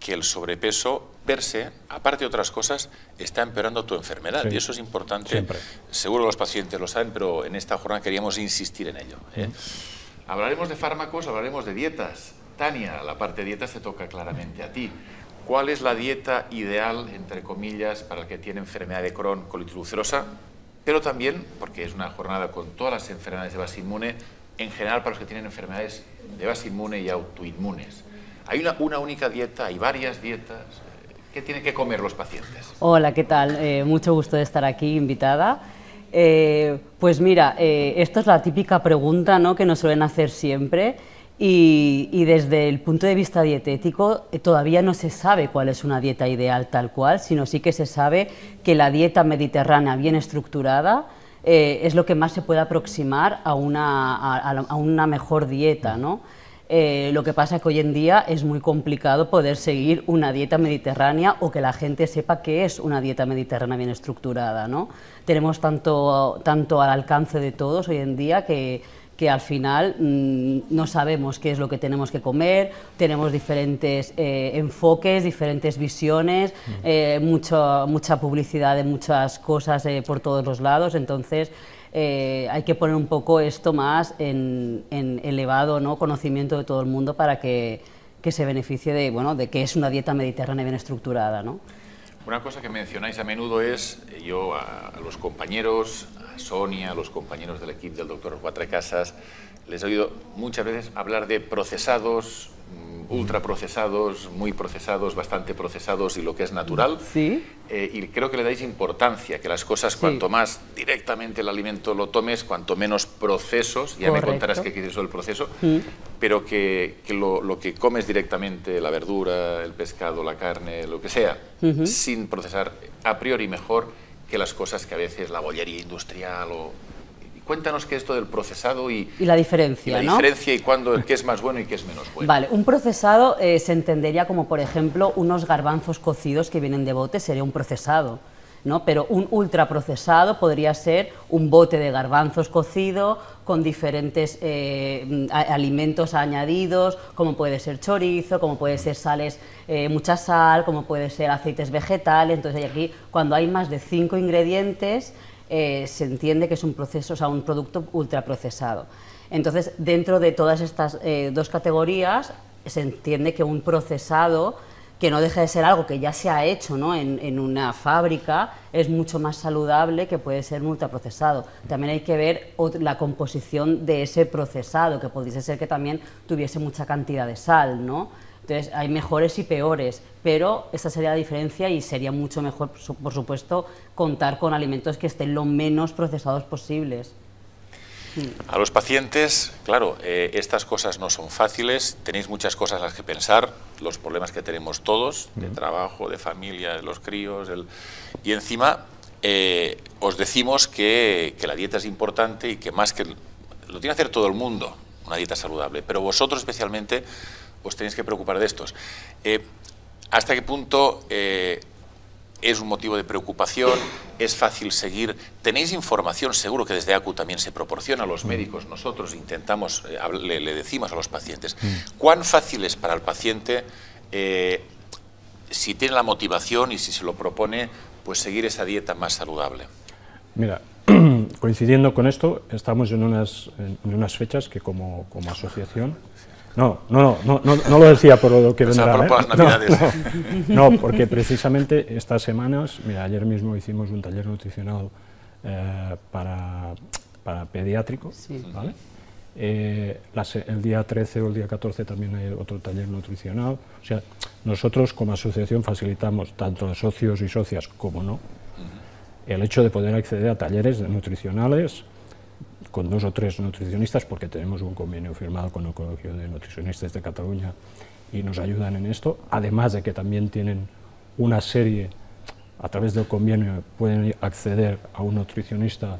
que el sobrepeso per se, aparte de otras cosas, está empeorando tu enfermedad. Y eso es importante. Siempre. Seguro los pacientes lo saben, pero en esta jornada queríamos insistir en ello. ¿eh? Hablaremos de fármacos, hablaremos de dietas. Tania, la parte de dietas te toca claramente a ti. ¿Cuál es la dieta ideal, entre comillas, para el que tiene enfermedad de Crohn, colitis ulcerosa? Pero también, porque es una jornada con todas las enfermedades de base inmune, en general para los que tienen enfermedades de base inmune y autoinmunes. ¿Hay una, una única dieta? ¿Hay varias dietas? ¿Qué tienen que comer los pacientes? Hola, ¿qué tal? Eh, mucho gusto de estar aquí, invitada. Eh, pues mira, eh, es la típica pregunta ¿no? que nos suelen hacer siempre y, y desde el punto de vista dietético eh, todavía no se sabe cuál es una dieta ideal tal cual, sino sí que se sabe que la dieta mediterránea bien estructurada eh, es lo que más se puede aproximar a una, a- a una mejor dieta, ¿no? Eh, lo que pasa es que hoy en día es muy complicado poder seguir una dieta mediterránea o que la gente sepa qué es una dieta mediterránea bien estructurada. ¿no? Tenemos tanto, tanto al alcance de todos hoy en día que, que al final mm, no sabemos qué es lo que tenemos que comer, tenemos diferentes eh, enfoques, diferentes visiones, eh, mucho- mucha publicidad de muchas cosas por todos los lados, entonces eh, hay que poner un poco esto más en, en elevado ¿no? conocimiento de todo el mundo para que, que se beneficie de, bueno, de que es una dieta mediterránea bien estructurada. ¿no? Una cosa que mencionáis a menudo es, eh, yo a, a los compañeros, a Sonia, a los compañeros del equipo del doctor Cuatro Casas, les he oído muchas veces hablar de procesados, mm, ultraprocesados, muy procesados, bastante procesados y lo que es natural. Sí. Eh, y creo que le dais importancia, que las cosas, cuanto más directamente el alimento lo tomes, cuanto menos procesos, ya me Correcto. contarás qué quiere eso del proceso, Mm. pero que, que lo, lo que comes directamente, la verdura, el pescado, la carne, lo que sea, sin procesar, a priori mejor que las cosas que a veces la bollería industrial o... y Cuéntanos qué es esto del procesado y, Y la y diferencia, la ¿no? diferencia y cuándo, qué es más bueno y qué es menos bueno. Vale, un procesado eh, se entendería como, por ejemplo, unos garbanzos cocidos que vienen de bote, sería un procesado. ¿no? Pero un ultraprocesado podría ser un bote de garbanzos cocido con diferentes eh, alimentos añadidos, como puede ser chorizo, como puede ser sales, eh, mucha sal, como puede ser aceites vegetales. Entonces aquí, cuando hay más de cinco ingredientes, eh, se entiende que es un proceso, o sea, un producto ultraprocesado. Entonces, dentro de todas estas eh, dos categorías, se entiende que un procesado, que no deja de ser algo que ya se ha hecho ¿no? en, en una fábrica, es mucho más saludable que puede ser un ultraprocesado. También hay que ver la composición de ese procesado, que pudiese ser que también tuviese mucha cantidad de sal, ¿no? Entonces, hay mejores y peores, pero esa sería la diferencia y sería mucho mejor, por supuesto, contar con alimentos que estén lo menos procesados posibles. A los pacientes, claro, eh, estas cosas no son fáciles, tenéis muchas cosas a las que pensar, los problemas que tenemos todos, de trabajo, de familia, de los críos, el- y encima eh, os decimos que, que la dieta es importante y que más que... Lo tiene que hacer todo el mundo, una dieta saludable, pero vosotros especialmente os tenéis que preocupar de estos. Eh, ¿Hasta qué punto eh, es un motivo de preocupación, es fácil seguir. Tenéis información, seguro que desde ACU también se proporciona a los médicos. Nosotros intentamos, eh, le, le decimos a los pacientes, ¿cuán fácil es para el paciente, si tiene la motivación y si se lo propone, pues seguir esa dieta más saludable? Mira, coincidiendo con esto, estamos en unas, en unas fechas que como, como asociación... No, no, no, no, no, lo decía por lo que O sea, vendrá. por- ¿eh? por las No, Navidades. No, no, porque precisamente estas semanas, mira, ayer mismo hicimos un taller nutricional eh, para, para pediátrico, ¿vale? Eh, el día 13 o el día 14 también hay otro taller nutricional. O sea, nosotros como asociación facilitamos tanto a socios y socias como no el hecho de poder acceder a talleres nutricionales con dos o tres nutricionistas, porque tenemos un convenio firmado con el Colegio de Nutricionistas de Cataluña y nos ayudan en esto, además de que también tienen una serie, a través del convenio pueden acceder a un nutricionista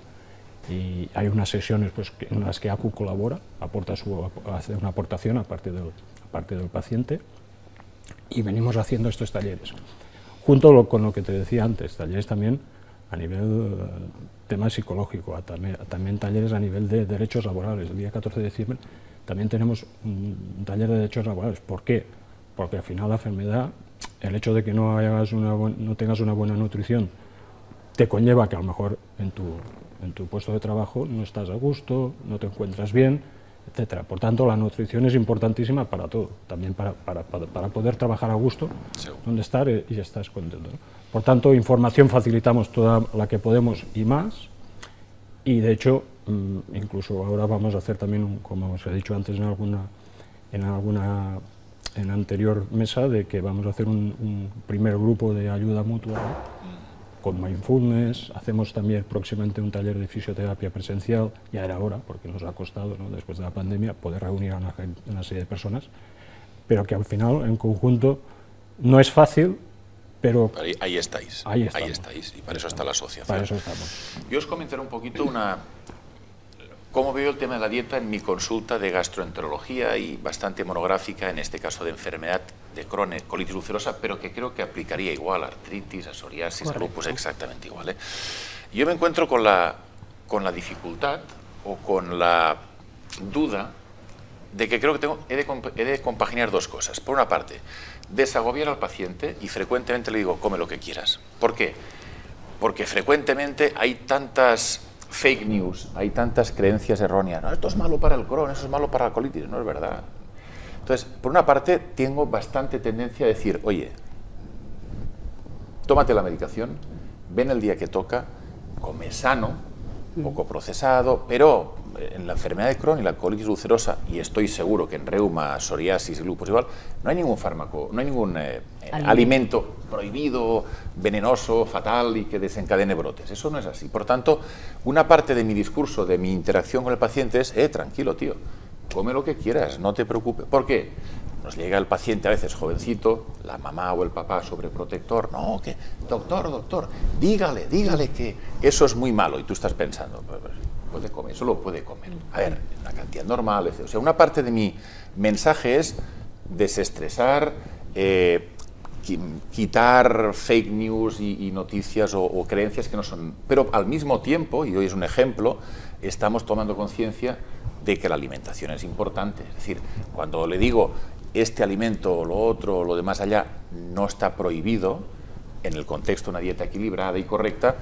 y hay unas sesiones pues, en las que ACU colabora, aporta su, hace una aportación aparte del, aparte del paciente y venimos haciendo estos talleres. Junto con lo que te decía antes, talleres también a nivel eh, tema psicológico, a también, a también talleres a nivel de derechos laborales. El día 14 de diciembre también tenemos un taller de derechos laborales. ¿Por qué? porque al final la enfermedad, el hecho de que no, hagas una no tengas una buena nutrición, te conlleva que a lo mejor en tu, en tu puesto de trabajo no estás a gusto, no te encuentras bien, etcétera. Por tanto, la nutrición es importantísima para todo, también para, para, para, poder trabajar a gusto, donde estar y, estás contento. Por tanto, información facilitamos toda la que podemos y más, y de hecho, mm, incluso ahora vamos a hacer también, como os he dicho antes en alguna, en alguna en anterior mesa, de que vamos a hacer un, primer grupo de ayuda mutua con mindfulness, hacemos también próximamente un taller de fisioterapia presencial, ya era hora, porque nos ha costado, después de la pandemia, poder reunir a una, serie de personas, pero que al final, en conjunto, no es fácil, pero... Ahí, estáis, ahí, estáis, y para eso está la asociación. Para eso estamos. Yo os comentaré un poquito una, cómo veo el tema de la dieta en mi consulta de gastroenterología y bastante monográfica, en este caso de enfermedad de Crohn, colitis ulcerosa, pero que creo que aplicaría igual a artritis, a psoriasis, a lupus, exactamente igual. ¿eh? Yo me encuentro con la, con la dificultad o con la duda de que creo que tengo, he, de, he de compaginar dos cosas. Por una parte, desagobiar al paciente y frecuentemente le digo, come lo que quieras. ¿Por qué? Porque frecuentemente hay tantas fake news, hay tantas creencias erróneas. No, esto es malo para el Crohn, eso es malo para la colitis. No es verdad. Entonces, por una parte, tengo bastante tendencia a decir, oye, tómate la medicación, ven el día que toca, come sano, poco procesado, pero en la enfermedad de Crohn y la colitis ulcerosa, y estoy seguro que en reuma, psoriasis, lupus igual, no hay ningún fármaco, no hay ningún eh, alimento prohibido, venenoso, fatal y que desencadene brotes. Eso no es así. Por tanto, una parte de mi discurso, de mi interacción con el paciente es, eh, tranquilo, tío, come lo que quieras, no te preocupes. ¿Por qué? Nos llega el paciente a veces jovencito, la mamá o el papá sobreprotector, no, que, doctor, doctor, dígale, dígale que eso es muy malo. Y tú estás pensando, pues, pues, puede comer, eso lo puede comer. A ver, una cantidad normal, O sea, una parte de mi mensaje es desestresar, eh, quitar fake news y, noticias o, creencias que no son. Pero al mismo tiempo, y hoy es un ejemplo, estamos tomando conciencia de que la alimentación es importante. Es decir, cuando le digo este alimento o lo otro o lo de más allá no está prohibido, en el contexto de una dieta equilibrada y correcta,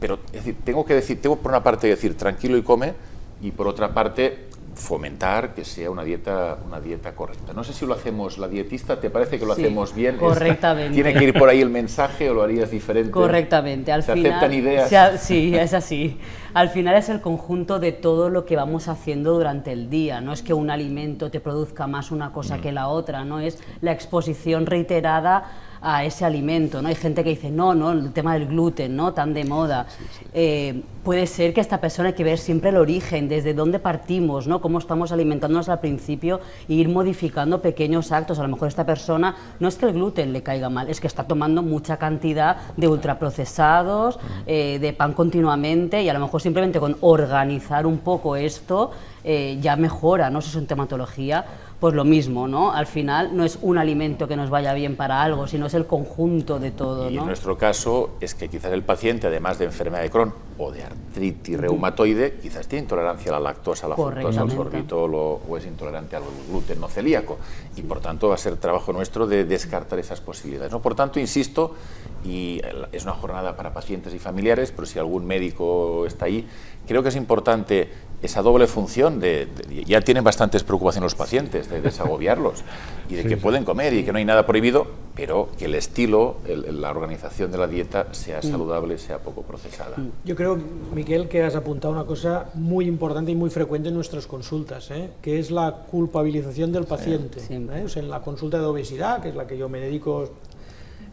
pero es decir, tengo que decir, tengo por una parte decir tranquilo y come, y por otra parte fomentar que sea una dieta, una dieta correcta. No sé si lo hacemos, la dietista, ¿te parece que lo hacemos bien? Correctamente. ¿Tiene que ir por ahí el mensaje o lo harías diferente? Correctamente. Al ¿Se final, aceptan ideas? sí, es así. Al final es el conjunto de todo lo que vamos haciendo durante el día. No es que un alimento te produzca más una cosa mm. que la otra, no es la exposición reiterada a ese alimento. ¿no? Hay gente que dice, no, no, el tema del gluten, ¿no? tan de moda. Eh, puede ser que esta persona hay que ver siempre el origen, desde dónde partimos, ¿no? cómo estamos alimentándonos al principio e ir modificando pequeños actos. A lo mejor esta persona no es que el gluten le caiga mal, es que está tomando mucha cantidad de ultraprocesados, eh, de pan continuamente y a lo mejor simplemente con organizar un poco esto eh, ya mejora, ¿no? Si es tematología, pues lo mismo, ¿no? Al final no es un alimento que nos vaya bien para algo, sino es el conjunto de todo, Y en nuestro caso es que quizás el paciente, además de enfermedad de Crohn o de artritis reumatoide, quizás tiene intolerancia a la lactosa, a la fructosa, al sorbitol o, es intolerante al gluten no celíaco. Y por tanto va a ser trabajo nuestro de descartar esas posibilidades. ¿no? Por tanto, insisto, y es una jornada para pacientes y familiares, pero si algún médico está ahí, creo que es importante esa doble función de, ya tienen bastantes preocupaciones los pacientes de desagobiarlos y de que pueden comer y que no hay nada prohibido, pero que el estilo, la organización de la dieta sea mm. saludable, sea poco procesada. Mm. Yo creo, Miquel, que has apuntado una cosa muy importante y muy frecuente en nuestras consultas, ¿eh? que es la culpabilización del paciente. ¿eh? en la consulta de obesidad, que es la que yo me dedico,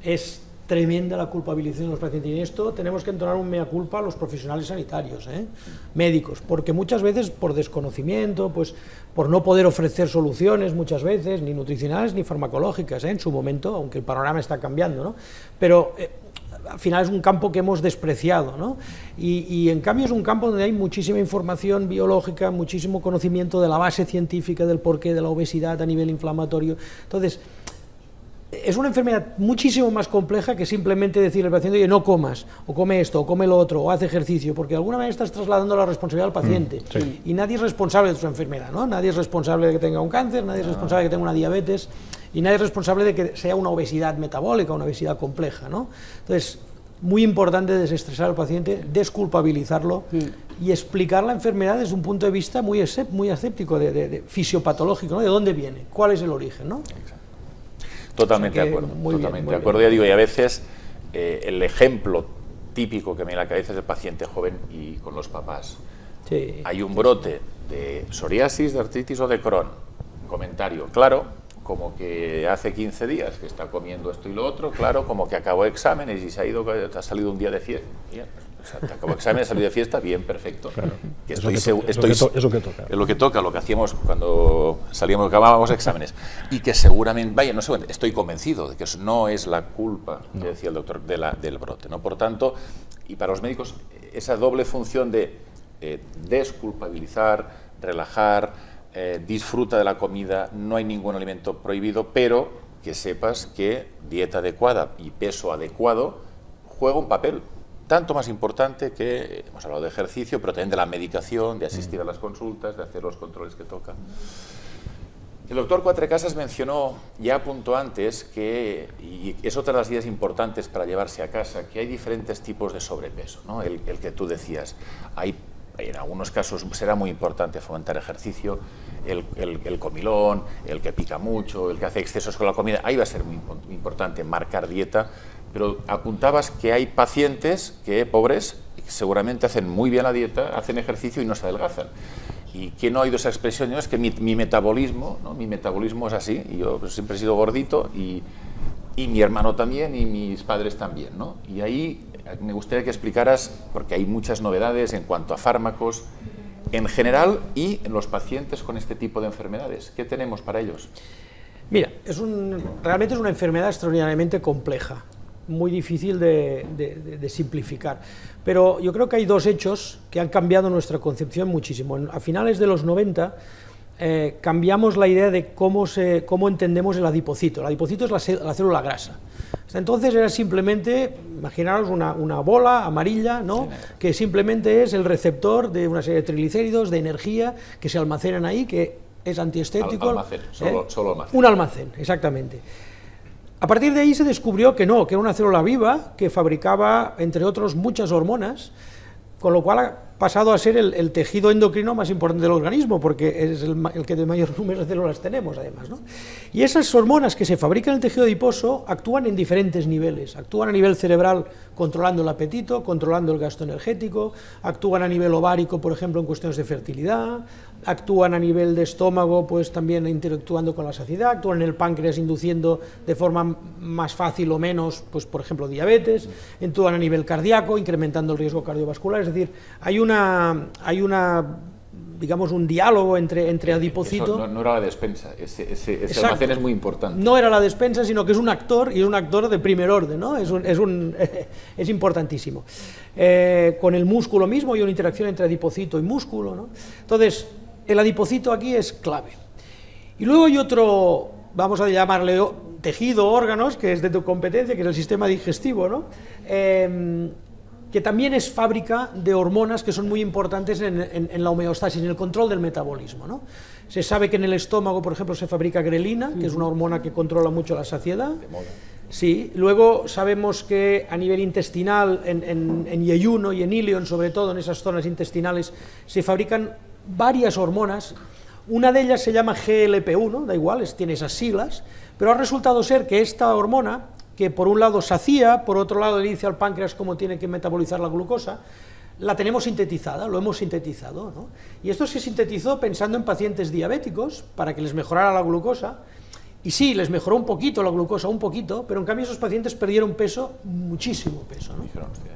es tremenda la culpabilización de los pacientes. Y en esto tenemos que entonar un mea culpa a los profesionales sanitarios, ¿eh? médicos, porque muchas veces por desconocimiento, pues por no poder ofrecer soluciones muchas veces, ni nutricionales ni farmacológicas, ¿eh? en su momento, aunque el panorama está cambiando, ¿no? pero eh, al final es un campo que hemos despreciado, ¿no? Y, y, en cambio es un campo donde hay muchísima información biológica, muchísimo conocimiento de la base científica del porqué de la obesidad a nivel inflamatorio. Entonces, es una enfermedad muchísimo más compleja que simplemente decirle al paciente, oye, no comas, o come esto, o come lo otro, o haz ejercicio, porque de alguna manera estás trasladando la responsabilidad al mm, paciente. Y nadie es responsable de su enfermedad, ¿no? Nadie es responsable de que tenga un cáncer, nadie es responsable de que tenga una diabetes. y nadie es responsable de que sea una obesidad metabólica, una obesidad compleja. ¿no? Entonces, muy importante desestresar al paciente, desculpabilizarlo y explicar la enfermedad desde un punto de vista muy, muy escéptico, de, fisiopatológico, ¿no? de dónde viene, cuál es el origen. ¿no? Totalmente de acuerdo, totalmente de acuerdo. Ya digo, y a veces eh, el ejemplo típico que me da la cabeza es el paciente joven y con los papás. Hay un brote de psoriasis, de artritis o de Crohn. Comentario, claro, como que hace 15 días que está comiendo esto y lo otro, claro, como que acabó exámenes y se ha ido, ha salido un día de fiesta. O sea, te salido de fiesta, bien, perfecto. que eso, que toca. Es lo que toca, lo que hacíamos cuando salíamos, acabábamos exámenes. Y que seguramente, vaya, no sé, estoy convencido de que eso no es la culpa, que decía el doctor, de la, del brote. ¿no? Por tanto, y para los médicos, esa doble función de eh, desculpabilizar, relajar, eh, disfruta de la comida, no hay ningún alimento prohibido, pero que sepas que dieta adecuada y peso adecuado juega un papel tanto más importante que, hemos hablado de ejercicio, pero también de la medicación, de asistir a las consultas, de hacer los controles que toca. El doctor Cuatro Casas mencionó, ya apuntó antes, que, y es otra de las ideas importantes para llevarse a casa, que hay diferentes tipos de sobrepeso. ¿no? El, el que tú decías, hay en algunos casos será muy importante fomentar ejercicio, el, el, comilón, el que pica mucho, el que hace excesos con la comida, ahí va a ser muy, importante marcar dieta, pero apuntabas que hay pacientes que, pobres, seguramente hacen muy bien la dieta, hacen ejercicio y no se adelgazan. ¿Y quién no ha oído esa expresión? es que mi, metabolismo, ¿no? mi metabolismo es así, y yo siempre he sido gordito y, y mi hermano también y mis padres también. ¿no? Y ahí me gustaría que explicaras, porque hay muchas novedades en cuanto a fármacos en general y en los pacientes con este tipo de enfermedades. ¿Qué tenemos para ellos? Mira, es un, realmente es una enfermedad extraordinariamente compleja, muy difícil de, simplificar. Pero yo creo que hay dos hechos que han cambiado nuestra concepción muchísimo. A finales de los 90 eh, cambiamos la idea de cómo, se, cómo entendemos el adipocito. El adipocito es la, la célula grasa. Hasta entonces era simplemente, imaginaros una, una bola amarilla, ¿no? que simplemente es el receptor de una serie de triglicéridos, de energía, que se almacenan ahí, que es antiestético. almacén, solo, ¿eh? solo almacén. Un almacén, exactamente. A partir de ahí se descubrió que no, que era una célula viva que fabricaba, entre otros, muchas hormonas, con lo cual pasado a ser el, tejido endocrino más importante del organismo, porque es el, que de mayor número de células tenemos, además. ¿no? Y esas hormonas que se fabrican en el tejido adiposo actúan en diferentes niveles. Actúan a nivel cerebral controlando el apetito, controlando el gasto energético, actúan a nivel ovárico, por ejemplo, en cuestiones de fertilidad, actúan a nivel de estómago, pues también interactuando con la saciedad, actúan en el páncreas induciendo de forma más fácil o menos, pues por ejemplo, diabetes, actúan a nivel cardíaco, incrementando el riesgo cardiovascular, es decir, hay una, hay una digamos, un diálogo entre, entre adipocito... no, era la despensa, ese, ese, almacén es muy importante. No era la despensa, sino que es un actor, y es un actor de primer orden, ¿no? Es, un, es, un, es importantísimo. Eh, con el músculo mismo hay una interacción entre adipocito y músculo, ¿no? Entonces, el adipocito aquí es clave. Y luego hay otro, vamos a llamarle tejido, órganos, que es de tu competencia, que es el sistema digestivo, ¿no? Em, que también es fábrica de hormonas que son muy importantes en, la homeostasis, en el control del metabolismo. ¿no? Se sabe que en el estómago, por ejemplo, se fabrica grelina, que es una hormona que controla mucho la saciedad. Sí, luego sabemos que a nivel intestinal, en, en, en yeyuno y en ilion, sobre todo en esas zonas intestinales, se fabrican varias hormonas, una de ellas se llama GLP-1, da igual, tiene esas siglas, pero ha resultado ser que esta hormona, que por un lado sacía, por otro lado le dice al páncreas cómo tiene que metabolizar la glucosa, la tenemos sintetizada, lo hemos sintetizado. ¿no? Y esto se sintetizó pensando en pacientes diabéticos, para que les mejorara la glucosa, y sí, les mejoró un poquito la glucosa, un poquito, pero en cambio esos pacientes perdieron peso, muchísimo peso. ¿no?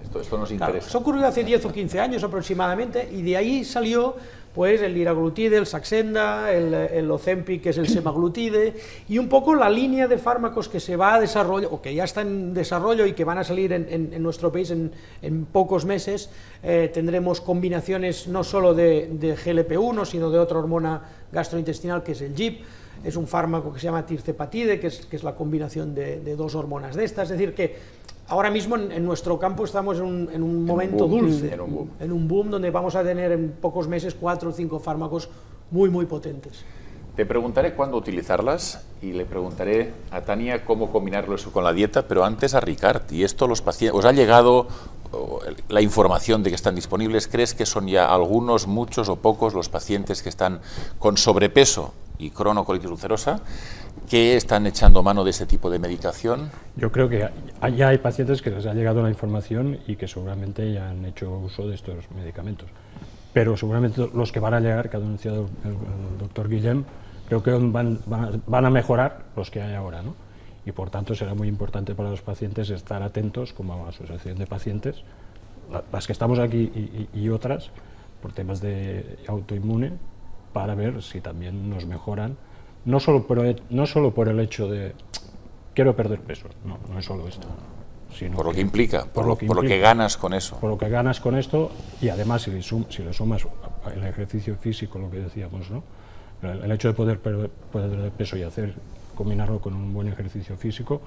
esto, esto, nos interesa. eso ocurrió hace 10 o 15 años aproximadamente, y de ahí salió pues el liraglutide, el Saxenda, el, el Ozempic, que es el semaglutide, y un poco la línea de fármacos que se va a desarrollar, o que ya está en desarrollo y que van a salir en, nuestro país en, pocos meses, eh, tendremos combinaciones no solo de, GLP-1, sino de otra hormona gastrointestinal que es el GIP, es un fármaco que se llama tircepatide, que es, que es la combinación de, de dos hormonas de estas, es decir, que ahora mismo en, nuestro campo estamos en un, momento dulce, en un, boom. donde vamos a tener en pocos meses cuatro o cinco fármacos muy, muy potentes. Te preguntaré cuándo utilizarlas y le preguntaré a Tania cómo combinarlo eso con la dieta, pero antes a Ricard. ¿Y esto los pacientes, os ha llegado la información de que están disponibles? ¿Crees que son ya algunos, muchos o pocos los pacientes que están con sobrepeso y cronocolitis ulcerosa que están echando mano de ese tipo de medicación? Yo creo que ya hay pacientes que les ha llegado la información y que seguramente ya han hecho uso de estos medicamentos. Pero seguramente los que van a llegar, que ha denunciado el, doctor Guillem, creo que van, van, a mejorar los que hay ahora, ¿no? Y por tanto será muy importante para los pacientes estar atentos, como asociación de pacientes, las que estamos aquí y, otras, por temas de autoinmune, para ver si también nos mejoran, no solo por el, no solo por el hecho de quiero perder peso, no, no es solo esto. Sino por lo que, implica, por, lo, que ganas con eso. Por lo que ganas con esto y además si le, si le sumas el ejercicio físico, lo que decíamos, ¿no? El, hecho de poder perder, peso y hacer combinarlo con un buen ejercicio físico,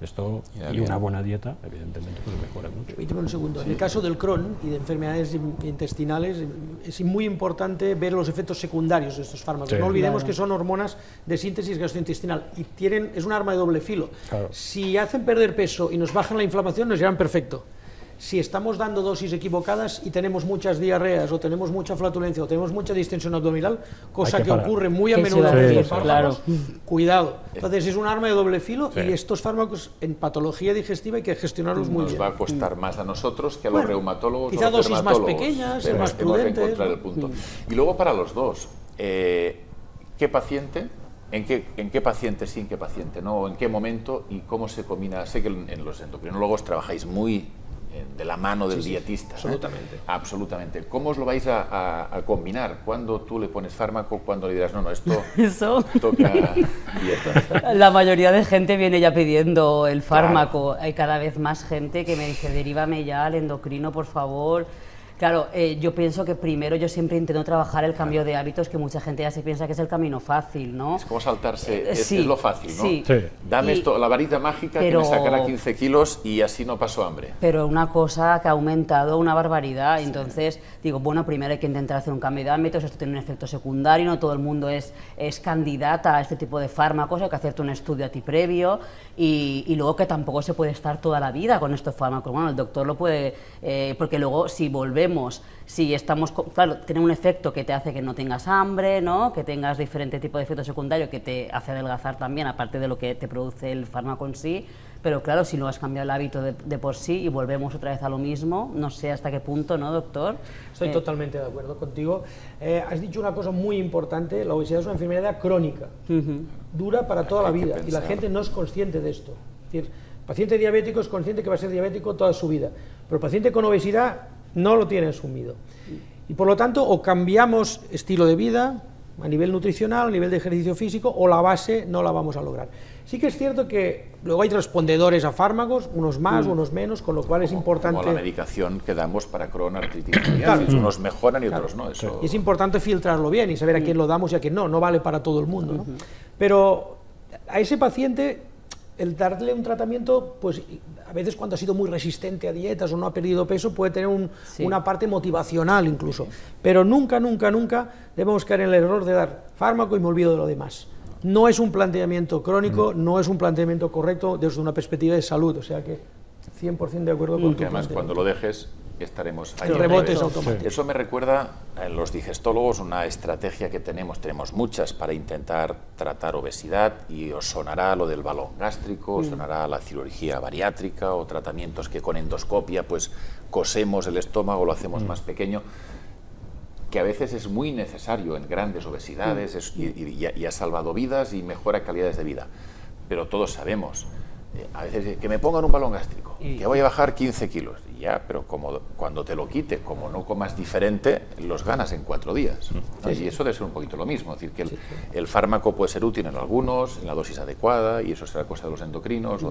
esto y una buena dieta, evidentemente, pues mejora mucho. un segundo. En el caso del Crohn y de enfermedades intestinales, es muy importante ver los efectos secundarios de estos fármacos. no olvidemos que son hormonas de síntesis gastrointestinal y tienen, es un arma de doble filo. Si hacen perder peso y nos bajan la inflamación, nos llevan perfecto si estamos dando dosis equivocadas y tenemos muchas diarreas o tenemos mucha flatulencia o tenemos mucha distensión abdominal, cosa que, ocurre muy a menudo en los fármacos, cuidado. Entonces es un arma de doble filo y estos fármacos en patología digestiva hay que gestionarlos muy bien. Nos va a costar más a nosotros que a los reumatólogos quizá dosis más pequeñas, más prudentes. el punto. Y luego para los dos, eh, ¿qué paciente ¿En qué, ¿En qué, paciente sí, en qué paciente no? ¿En qué momento y cómo se combina? Sé que en los endocrinólogos trabajáis muy de la mano del dietista. absolutamente. Absolutamente. ¿Cómo os lo vais a, combinar? ¿Cuándo tú le pones fármaco? ¿Cuándo le dirás, no, no, esto Eso. toca dieta? La mayoría de gente viene ya pidiendo el fármaco. Hay cada vez más gente que me dice, derívame ya al endocrino, por favor Claro, eh, yo pienso que primero yo siempre intento trabajar el cambio de hábitos, que mucha gente ya se piensa que es el camino fácil, ¿no? Es como saltarse, eh, es, lo fácil, ¿no? Sí. Dame esto, la varita mágica que me sacará 15 kilos y así no paso hambre. Pero una cosa que ha aumentado una barbaridad, entonces digo, bueno, primero hay que intentar hacer un cambio de hábitos, esto tiene un efecto secundario, no todo el mundo es, es candidata a este tipo de fármacos, hay que hacerte un estudio a ti previo y, y luego que tampoco se puede estar toda la vida con estos fármacos. Bueno, el doctor lo puede, eh, porque luego si volvemos si estamos, claro, tiene un efecto que te hace que no tengas hambre, ¿no? que tengas diferente tipo de efecto secundario que te hace adelgazar también, aparte de lo que te produce el fármaco en sí, pero claro, si no has cambiado el hábito de, por sí y volvemos otra vez a lo mismo, no sé hasta qué punto, ¿no, doctor? Estoy eh, totalmente de acuerdo contigo. Eh, has dicho una cosa muy importante, la obesidad es una enfermedad crónica, dura para toda la vida y la gente no es consciente de esto. Es decir, el paciente diabético es consciente que va a ser diabético toda su vida, pero el paciente con obesidad no lo tiene asumido. Y por lo tanto, o cambiamos estilo de vida a nivel nutricional, a nivel de ejercicio físico, o la base no la vamos a lograr. Sí que es cierto que luego hay respondedores a fármacos, unos más, mm. unos menos, con lo cual es importante... Como la medicación que damos para cronartritis unos mejoran y otros no. Eso... Y es importante filtrarlo bien y saber a quién lo damos y a quién no, no vale para todo el mundo. Pero a ese paciente el darle un tratamiento, pues a veces cuando ha sido muy resistente a dietas o no ha perdido peso, puede tener una parte motivacional incluso. Pero nunca, nunca, nunca debemos caer en el error de dar fármaco y me olvido de lo demás. No es un planteamiento crónico, mm. no es un planteamiento correcto desde una perspectiva de salud, o sea que 100% de acuerdo con tu además cuando lo dejes estaremos ahí. El rebote es automático. Eso me recuerda en los digestólogos una estrategia que tenemos, tenemos muchas para intentar tratar obesidad y os sonará lo del balón gástrico, os sonará la cirugía bariátrica o tratamientos que con endoscopia pues cosemos el estómago, lo hacemos mm. más pequeño que a veces es muy necesario en grandes obesidades mm. y, ha salvado vidas y mejora calidades de vida. Pero todos sabemos, a veces que me pongan un balón gástrico, que voy a bajar 15 kilos. Ya, pero como cuando te lo quite, como no comas diferente, los ganas en cuatro días. Y eso debe ser un poquito lo mismo, es decir, que el, fármaco puede ser útil en algunos, en la dosis adecuada, y eso será cosa de los endocrinos,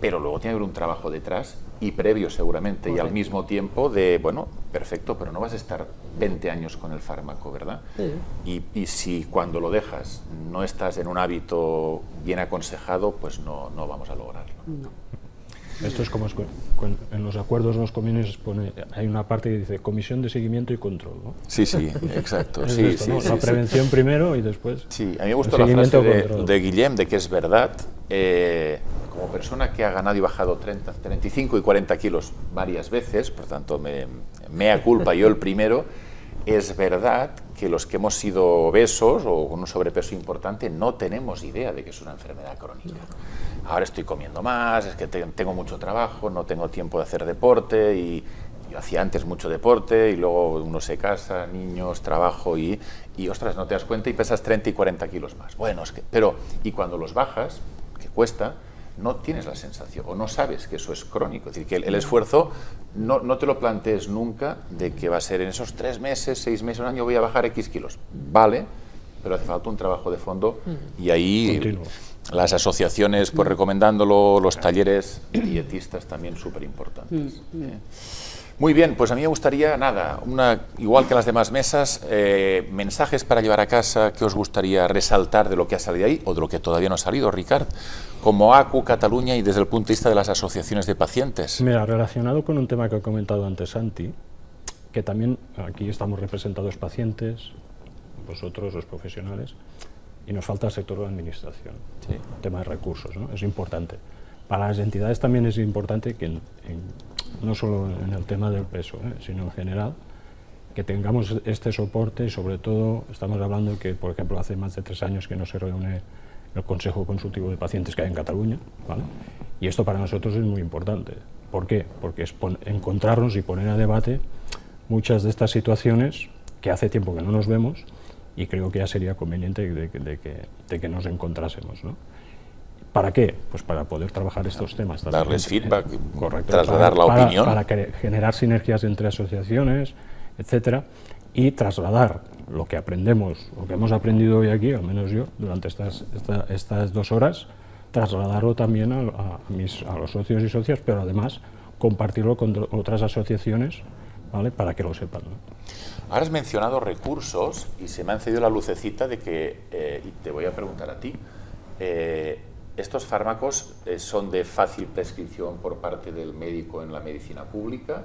pero luego tiene que haber un trabajo detrás y previo seguramente, y al mismo tiempo de, bueno, perfecto, pero no vas a estar 20 años con el fármaco, ¿verdad? Y, y, si cuando lo dejas no estás en un hábito bien aconsejado, pues no, no vamos a lograrlo. Esto es como en los acuerdos los comunes pone, hay una parte que dice comisión de seguimiento y control. ¿no? Sí, sí, exacto. sí, sí, la prevención primero y después. Sí, a mí me gustó la frase de, de, Guillem de que es verdad. Eh, como persona que ha ganado y bajado 30, 35 y 40 kilos varias veces, por tanto, me, mea culpa yo el primero, es verdad que los que hemos sido obesos o con un sobrepeso importante no tenemos idea de que es una enfermedad crónica. Ahora estoy comiendo más, es que tengo mucho trabajo, no tengo tiempo de hacer deporte y yo hacía antes mucho deporte y luego uno se casa, niños, trabajo y, y ostras, no te das cuenta y pesas 30 y 40 kilos más. Bueno, es que, pero, y cuando los bajas, que cuesta, no tienes la sensación o no sabes que eso es crónico. Es decir, que el, esfuerzo no, no, te lo plantees nunca de que va a ser en esos tres meses, seis meses, un año voy a bajar X kilos. Vale, pero hace falta un trabajo de fondo mm. y ahí las asociaciones pues recomendándolo, los talleres dietistas también súper importantes. Mm, mm. ¿eh? Muy bien, pues a mí me gustaría, nada, una, igual que las demás mesas, eh, mensajes para llevar a casa que os gustaría resaltar de lo que ha salido ahí o de lo que todavía no ha salido, Ricard, como ACU, Cataluña y desde el punto de vista de las asociaciones de pacientes. Mira, relacionado con un tema que ha comentado antes Santi, que también aquí estamos representados pacientes, vosotros los profesionales, y nos falta el sector de administración, sí. tema de recursos, ¿no? es importante. Para las entidades también es importante que no solo en el tema del peso, ¿eh? sino en general, que tengamos este soporte y sobre todo estamos hablando que, por ejemplo, hace más de tres años que no se reúne el Consejo Consultivo de Pacientes que hay en Cataluña, ¿vale? y esto para nosotros es muy importante. ¿Por qué? Porque es encontrarnos y poner a debate muchas de estas situaciones que hace tiempo que no nos vemos y creo que ya sería conveniente de, que, de que, nos encontrásemos. ¿no? ¿Para qué? Pues para poder trabajar estos temas. Darles feedback, correcto, trasladar la opinión. Para, generar sinergias entre asociaciones, etcétera, y trasladar lo que aprendemos, lo que hemos aprendido hoy aquí, al menos yo, durante estas, estas dos horas, trasladarlo también a, mis, a los socios y socias, pero además compartirlo con otras asociaciones ¿vale? para que lo sepan. Ahora has mencionado recursos y se me ha encedido la lucecita de que, eh, y te voy a preguntar a ti, eh, estos fármacos eh, son de fácil prescripción por parte del médico en la medicina pública.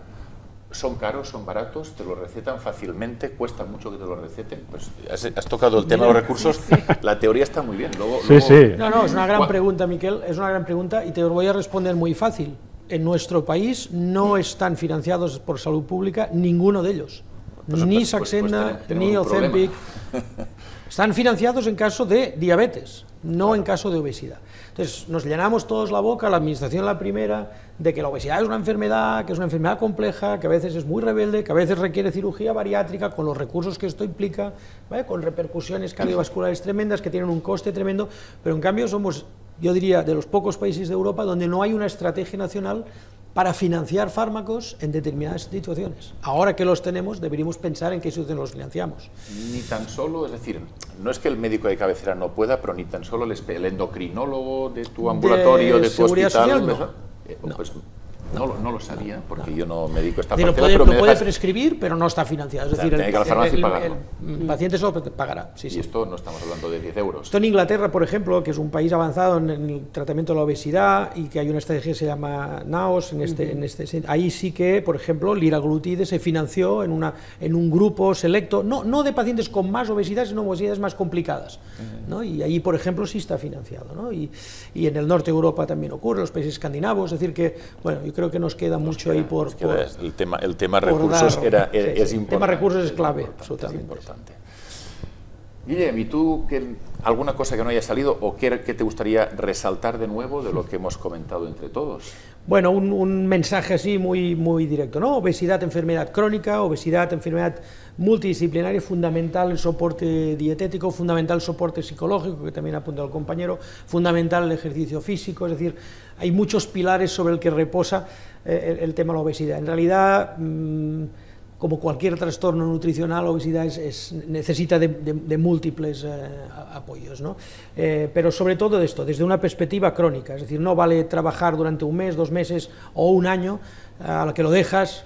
¿Son caros, son baratos? ¿Te lo recetan fácilmente? ¿Cuesta mucho que te lo receten? Pues has, tocado el tema de los recursos. La teoría está muy bien. Luego, sí, sí. No, no, es una gran pregunta, Miquel. Es una gran pregunta y te lo voy a responder muy fácil. En nuestro país no están financiados por salud pública ninguno de ellos. Pues, ni pues, pues, Saxenda, ni Ozempic. Están financiados en caso de diabetes, no en caso de obesidad. Entonces, nos llenamos todos la boca, la administración la primera, de que la obesidad es una enfermedad, que es una enfermedad compleja, que a veces es muy rebelde, que a veces requiere cirugía bariátrica, con los recursos que esto implica, con repercusiones cardiovasculares tremendas, que tienen un coste tremendo, pero en cambio somos, yo diría, de los pocos países de Europa donde no hay una estrategia nacional para financiar fármacos en determinadas situaciones. Ahora que los tenemos, deberíamos pensar en qué situaciones los financiamos. Ni tan solo, es decir, no es que el médico de cabecera no pueda, pero ni tan solo el, endocrinólogo de tu ambulatorio, de, tu hospital... Social, eh, pues, no, no, lo sabía, porque yo no me dedico a esta parte. Puede, pero puede prescribir, pero no está financiado. Es decir, el, el, paciente solo pagará. Sí, y esto no estamos hablando de 10 euros. Esto en Inglaterra, por ejemplo, que es un país avanzado en el tratamiento de la obesidad y que hay una estrategia que se llama NAOS, en este, en este, ahí sí que, por ejemplo, liraglutide se financió en, una, en un grupo selecto, no, no de pacientes con más obesidad, sino obesidades más complicadas. ¿no? Y ahí, por ejemplo, sí está financiado. ¿no? Y, y, en el norte de Europa también ocurre, los países escandinavos, es decir que, bueno, yo creo que nos queda mucho ahí por, El tema, el tema recursos era, es importante. El tema recursos es clave, absolutamente. importante. Guillem, ¿y tú qué, alguna cosa que no haya salido o qué, te gustaría resaltar de nuevo de lo que hemos comentado entre todos? Bueno, un, un, mensaje así muy, muy directo, ¿no? Obesidad, enfermedad crónica, obesidad, enfermedad multidisciplinaria, fundamental el soporte dietético, fundamental el soporte psicológico, que también ha apuntado el compañero, fundamental el ejercicio físico, es decir, hay muchos pilares sobre el que reposa eh, el, tema de la obesidad. En realidad, mm, como cualquier trastorno nutricional, la obesidad es, necesita de, múltiples eh, apoyos, ¿no? Eh, pero sobre todo de esto, desde una perspectiva crónica, es decir, no vale trabajar durante un mes, dos meses o un año, a lo que lo dejas,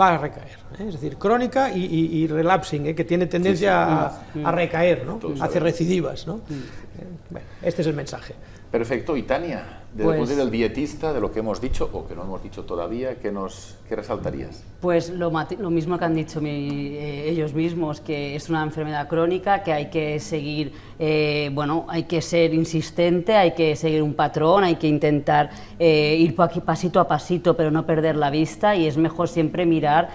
va a recaer. ¿eh? Es decir, crónica y, relapsing, ¿eh? que tiene tendencia A, recaer, ¿no? hace recidivas. ¿no? Mm. Bueno, este es el mensaje. Perfecto. ¿Y Tania? Desde el punto de vista del dietista, de lo que hemos dicho o que no hemos dicho todavía, ¿qué, nos, qué resaltarías? Pues lo, lo, mismo que han dicho mi, eh, ellos mismos, que es una enfermedad crónica, que hay que seguir, eh, bueno, hay que ser insistente, hay que seguir un patrón, hay que intentar eh, ir pasito a pasito, pero no perder la vista y es mejor siempre mirar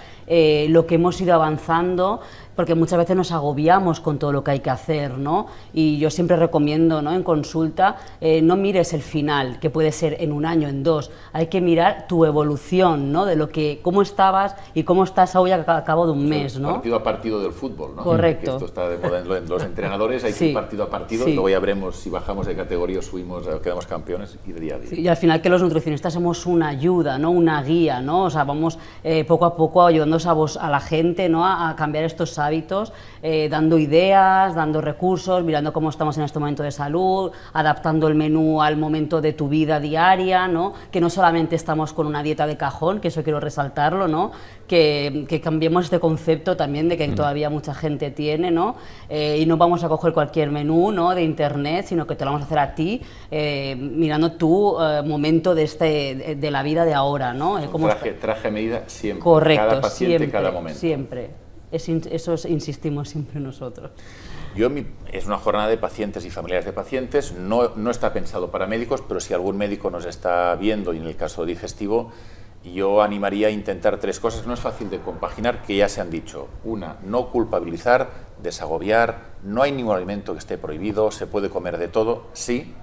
lo que hemos ido avanzando porque muchas veces nos agobiamos con todo lo que hay que hacer, ¿no? Y yo siempre recomiendo, ¿no? En consulta, eh, no mires el final, que puede ser en un año, en dos, hay que mirar tu evolución, ¿no? De lo que, cómo estabas y cómo estás hoy a cabo de un mes, ¿no? Partido a partido del fútbol, ¿no? Correcto. esto está de moda en los entrenadores, hay que ir partido a partido, y luego ya veremos si bajamos de categoría o subimos, eh, quedamos campeones y de día a día. y al final que los nutricionistas somos una ayuda, ¿no? Una guía, ¿no? O sea, vamos eh, poco a poco ayudando a, vos, a la gente, ¿no? A, a cambiar estos hábitos hábitos, eh, dando ideas, dando recursos, mirando cómo estamos en este momento de salud, adaptando el menú al momento de tu vida diaria, ¿no? que no solamente estamos con una dieta de cajón, que eso quiero resaltarlo, ¿no? que, que cambiemos este concepto también de que mm. todavía mucha gente tiene, ¿no? Eh, y no vamos a coger cualquier menú ¿no? de internet, sino que te lo vamos a hacer a ti, eh, mirando tu momento de, este, de, la vida de ahora. ¿no? traje, traje medida siempre, Correcto, cada paciente, siempre, cada momento. Siempre eso insistimos siempre nosotros. Yo, es una jornada de pacientes y familiares de pacientes, no, no está pensado para médicos, pero si algún médico nos está viendo, y en el caso digestivo, yo animaría a intentar tres cosas. No es fácil de compaginar, que ya se han dicho. Una, no culpabilizar, desagobiar, no hay ningún alimento que esté prohibido, se puede comer de todo, sí,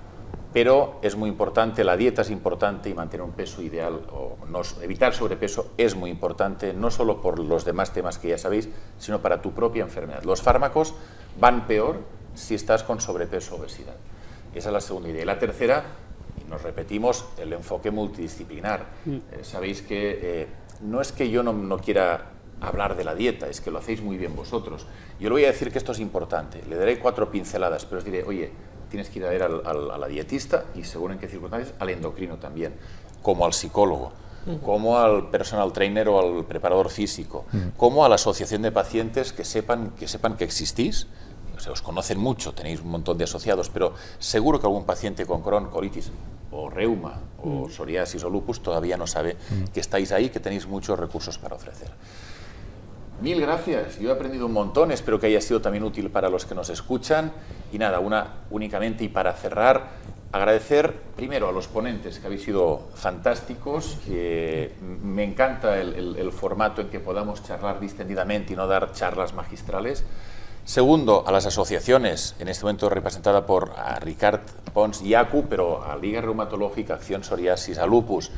pero es muy importante, la dieta es importante y mantener un peso ideal o evitar sobrepeso es muy importante, no solo por los demás temas que ya sabéis, sino para tu propia enfermedad. Los fármacos van peor si estás con sobrepeso o obesidad. Esa es la segunda idea. Y la tercera, y nos repetimos, el enfoque multidisciplinar. Mm. Eh, sabéis que eh, no es que yo no, no quiera hablar de la dieta, es que lo hacéis muy bien vosotros. Yo le voy a decir que esto es importante, le daré cuatro pinceladas, pero os diré, oye, tienes que ir a ver al, a la dietista y según en qué circunstancias al endocrino también, como al psicólogo, como al personal trainer o al preparador físico, como a la asociación de pacientes que sepan que, sepan que existís. O sea, os conocen mucho, tenéis un montón de asociados, pero seguro que algún paciente con Crohn, colitis o reuma o psoriasis o lupus todavía no sabe que estáis ahí, que tenéis muchos recursos para ofrecer. Mil gracias, yo he aprendido un montón, espero que haya sido también útil para los que nos escuchan. Y nada, una únicamente y para cerrar, agradecer primero a los ponentes que habéis sido fantásticos, me encanta el, formato en que podamos charlar distendidamente y no dar charlas magistrales. Segundo, a las asociaciones, en este momento representada por Ricard Pons y ACU, pero a Liga Reumatológica, Acción Psoriasis, a Lupus.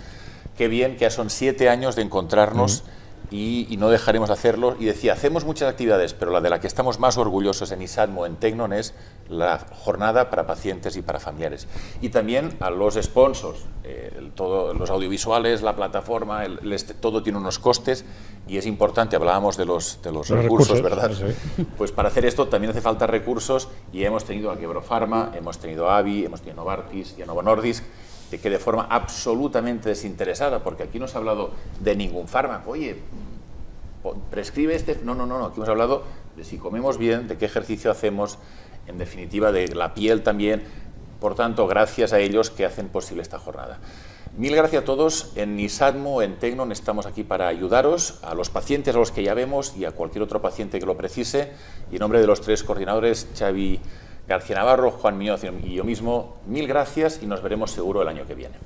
Qué bien que ya son siete años de encontrarnos y, no dejaremos de hacerlo. Y decía, hacemos muchas actividades, pero la de la que estamos más orgullosos en ISADMO, en Tecnon, es la jornada para pacientes y para familiares. Y también a los sponsors, eh, todo, los audiovisuales, la plataforma, este, todo tiene unos costes y es importante, hablábamos de los, de los, recursos, ¿verdad? Pues para hacer esto también hace falta recursos y hemos tenido a Quebrofarma, hemos tenido a AVI, hemos tenido a Novartis y a Novo Nordisk, que de forma absolutamente desinteresada, porque aquí no se ha hablado de ningún fármaco, oye, prescribe este, no, no, no, no, aquí hemos hablado de si comemos bien, de qué ejercicio hacemos, en definitiva de la piel también, por tanto, gracias a ellos que hacen posible esta jornada. Mil gracias a todos. En ISADMO, en Tecnon, estamos aquí para ayudaros, a los pacientes a los que ya vemos y a cualquier otro paciente que lo precise. Y en nombre de los tres coordinadores, Xavi García Navarro, Juan Muñoz y yo mismo, mil gracias y nos veremos seguro el año que viene.